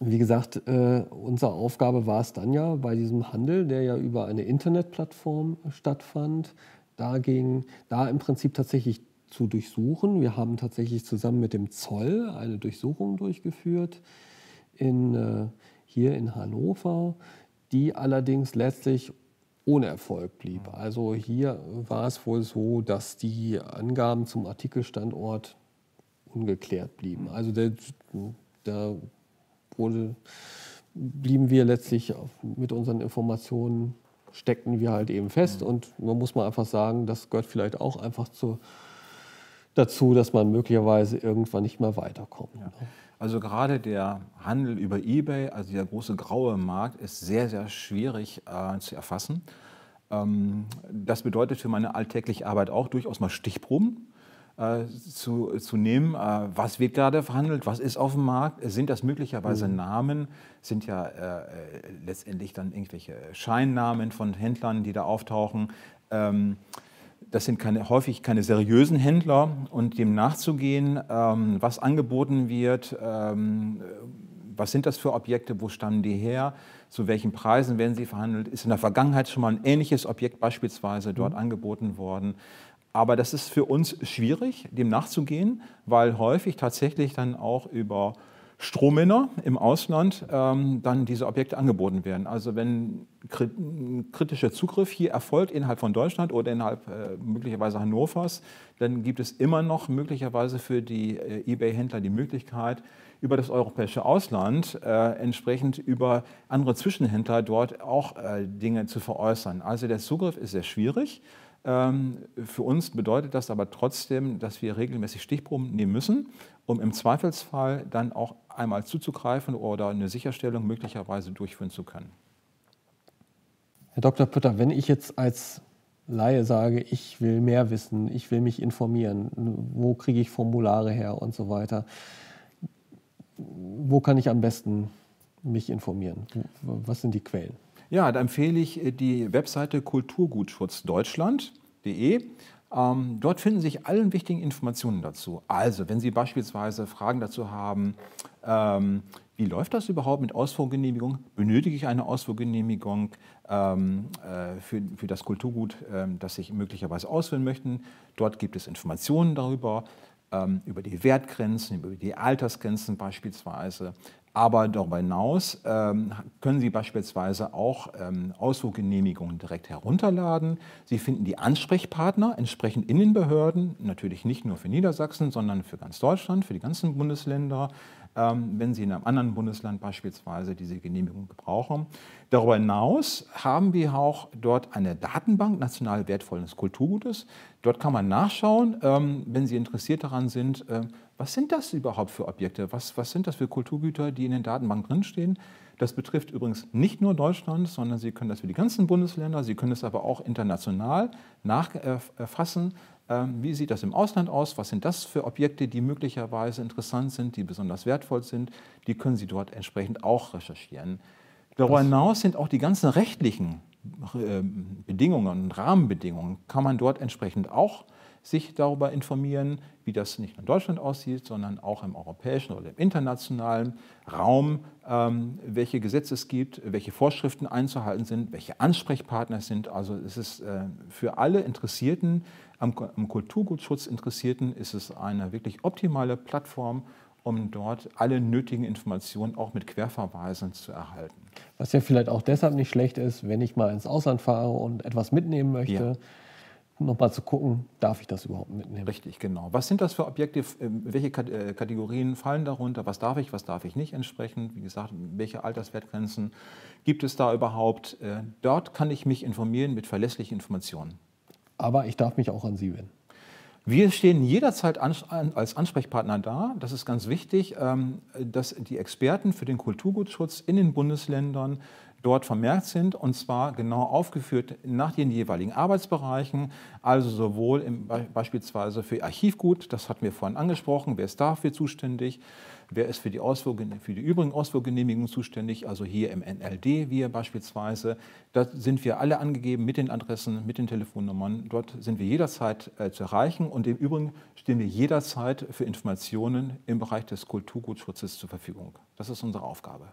Speaker 1: wie gesagt, äh, unsere Aufgabe war es dann ja bei diesem Handel, der ja über eine Internetplattform stattfand, dagegen, da im Prinzip tatsächlich zu durchsuchen. Wir haben tatsächlich zusammen mit dem Zoll eine Durchsuchung durchgeführt in, äh, hier in Hannover, die allerdings letztlich ohne Erfolg blieb. Also hier war es wohl so, dass die Angaben zum Artikelstandort ungeklärt blieben. Also der, der wurde, blieben wir letztlich mit unseren Informationen, steckten wir halt eben fest. Mhm. Und man muss mal einfach sagen, das gehört vielleicht auch einfach zu, dazu, dass man möglicherweise irgendwann nicht mehr weiterkommt. Ja.
Speaker 2: Also gerade der Handel über eBay, also der große graue Markt, ist sehr, sehr schwierig äh, zu erfassen. Ähm, das bedeutet für meine alltägliche Arbeit auch durchaus mal Stichproben äh, zu, zu nehmen. Äh, was wird gerade verhandelt? Was ist auf dem Markt? Sind das möglicherweise mhm. Namen? Sind ja äh, letztendlich dann irgendwelche Scheinnamen von Händlern, die da auftauchen. Ähm, das sind keine, häufig keine seriösen Händler und dem nachzugehen, ähm, was angeboten wird, ähm, was sind das für Objekte, wo stammen die her, zu welchen Preisen werden sie verhandelt, ist in der Vergangenheit schon mal ein ähnliches Objekt beispielsweise dort mhm. angeboten worden. Aber das ist für uns schwierig, dem nachzugehen, weil häufig tatsächlich dann auch über Strohmänner im Ausland ähm, dann diese Objekte angeboten werden. Also wenn kritischer Zugriff hier erfolgt innerhalb von Deutschland oder innerhalb äh, möglicherweise Hannovers, dann gibt es immer noch möglicherweise für die äh, eBay-Händler die Möglichkeit, über das europäische Ausland äh, entsprechend über andere Zwischenhändler dort auch äh, Dinge zu veräußern. Also der Zugriff ist sehr schwierig. Ähm, für uns bedeutet das aber trotzdem, dass wir regelmäßig Stichproben nehmen müssen, um im Zweifelsfall dann auch einmal zuzugreifen oder eine Sicherstellung möglicherweise durchführen zu können.
Speaker 1: Herr Dr. Pütter, wenn ich jetzt als Laie sage, ich will mehr wissen, ich will mich informieren, wo kriege ich Formulare her und so weiter, wo kann ich am besten mich informieren? Was sind die Quellen?
Speaker 2: Ja, da empfehle ich äh, die Webseite kulturgutschutzdeutschland.de. Ähm, dort finden sich alle wichtigen Informationen dazu. Also, wenn Sie beispielsweise Fragen dazu haben, ähm, wie läuft das überhaupt mit Ausfuhrgenehmigung? Benötige ich eine Ausfuhrgenehmigung ähm, äh, für, für das Kulturgut, ähm, das ich möglicherweise ausführen möchte? Dort gibt es Informationen darüber, ähm, über die Wertgrenzen, über die Altersgrenzen beispielsweise. Aber darüber hinaus ähm, können Sie beispielsweise auch ähm, Ausfuhrgenehmigungen direkt herunterladen. Sie finden die Ansprechpartner entsprechend in den Behörden, natürlich nicht nur für Niedersachsen, sondern für ganz Deutschland, für die ganzen Bundesländer, wenn Sie in einem anderen Bundesland beispielsweise diese Genehmigung gebrauchen. Darüber hinaus haben wir auch dort eine Datenbank national wertvolles Kulturgutes. Dort kann man nachschauen, ähm, wenn Sie interessiert daran sind, äh, was sind das überhaupt für Objekte? Was, was sind das für Kulturgüter, die in den Datenbanken drinstehen? Das betrifft übrigens nicht nur Deutschland, sondern Sie können das für die ganzen Bundesländer, Sie können es aber auch international nachfassen. Ähm, wie sieht das im Ausland aus? Was sind das für Objekte, die möglicherweise interessant sind, die besonders wertvoll sind? Die können Sie dort entsprechend auch recherchieren. Darüber hinaus sind auch die ganzen rechtlichen ähm, Bedingungen und Rahmenbedingungen, kann man dort entsprechend auch sich darüber informieren, wie das nicht nur in Deutschland aussieht, sondern auch im europäischen oder im internationalen Raum, ähm, welche Gesetze es gibt, welche Vorschriften einzuhalten sind, welche Ansprechpartner es sind. Also es ist äh, für alle Interessierten, am, am Kulturgutschutz Interessierten, ist es eine wirklich optimale Plattform, um dort alle nötigen Informationen auch mit Querverweisen zu erhalten.
Speaker 1: Was ja vielleicht auch deshalb nicht schlecht ist, wenn ich mal ins Ausland fahre und etwas mitnehmen möchte. Ja nochmal zu gucken, darf ich das überhaupt mitnehmen?
Speaker 2: Richtig, genau. Was sind das für Objekte? Ähm, welche äh, Kategorien fallen darunter? Was darf ich, was darf ich nicht entsprechend? Wie gesagt, welche Alterswertgrenzen gibt es da überhaupt? Äh, dort kann ich mich informieren mit verlässlichen Informationen.
Speaker 1: Aber ich darf mich auch an Sie wenden.
Speaker 2: Wir stehen jederzeit als Ansprechpartner da. Das ist ganz wichtig, ähm, dass die Experten für den Kulturgutschutz in den Bundesländern dort vermerkt sind und zwar genau aufgeführt nach den jeweiligen Arbeitsbereichen, also sowohl im, beispielsweise für Archivgut, das hatten wir vorhin angesprochen, wer ist dafür zuständig, wer ist für die, für die übrigen Ausfuhrgenehmigungen zuständig, also hier im NLD, wir beispielsweise, da sind wir alle angegeben mit den Adressen, mit den Telefonnummern, dort sind wir jederzeit äh, zu erreichen und im Übrigen stehen wir jederzeit für Informationen im Bereich des Kulturgutschutzes zur Verfügung. Das ist unsere Aufgabe.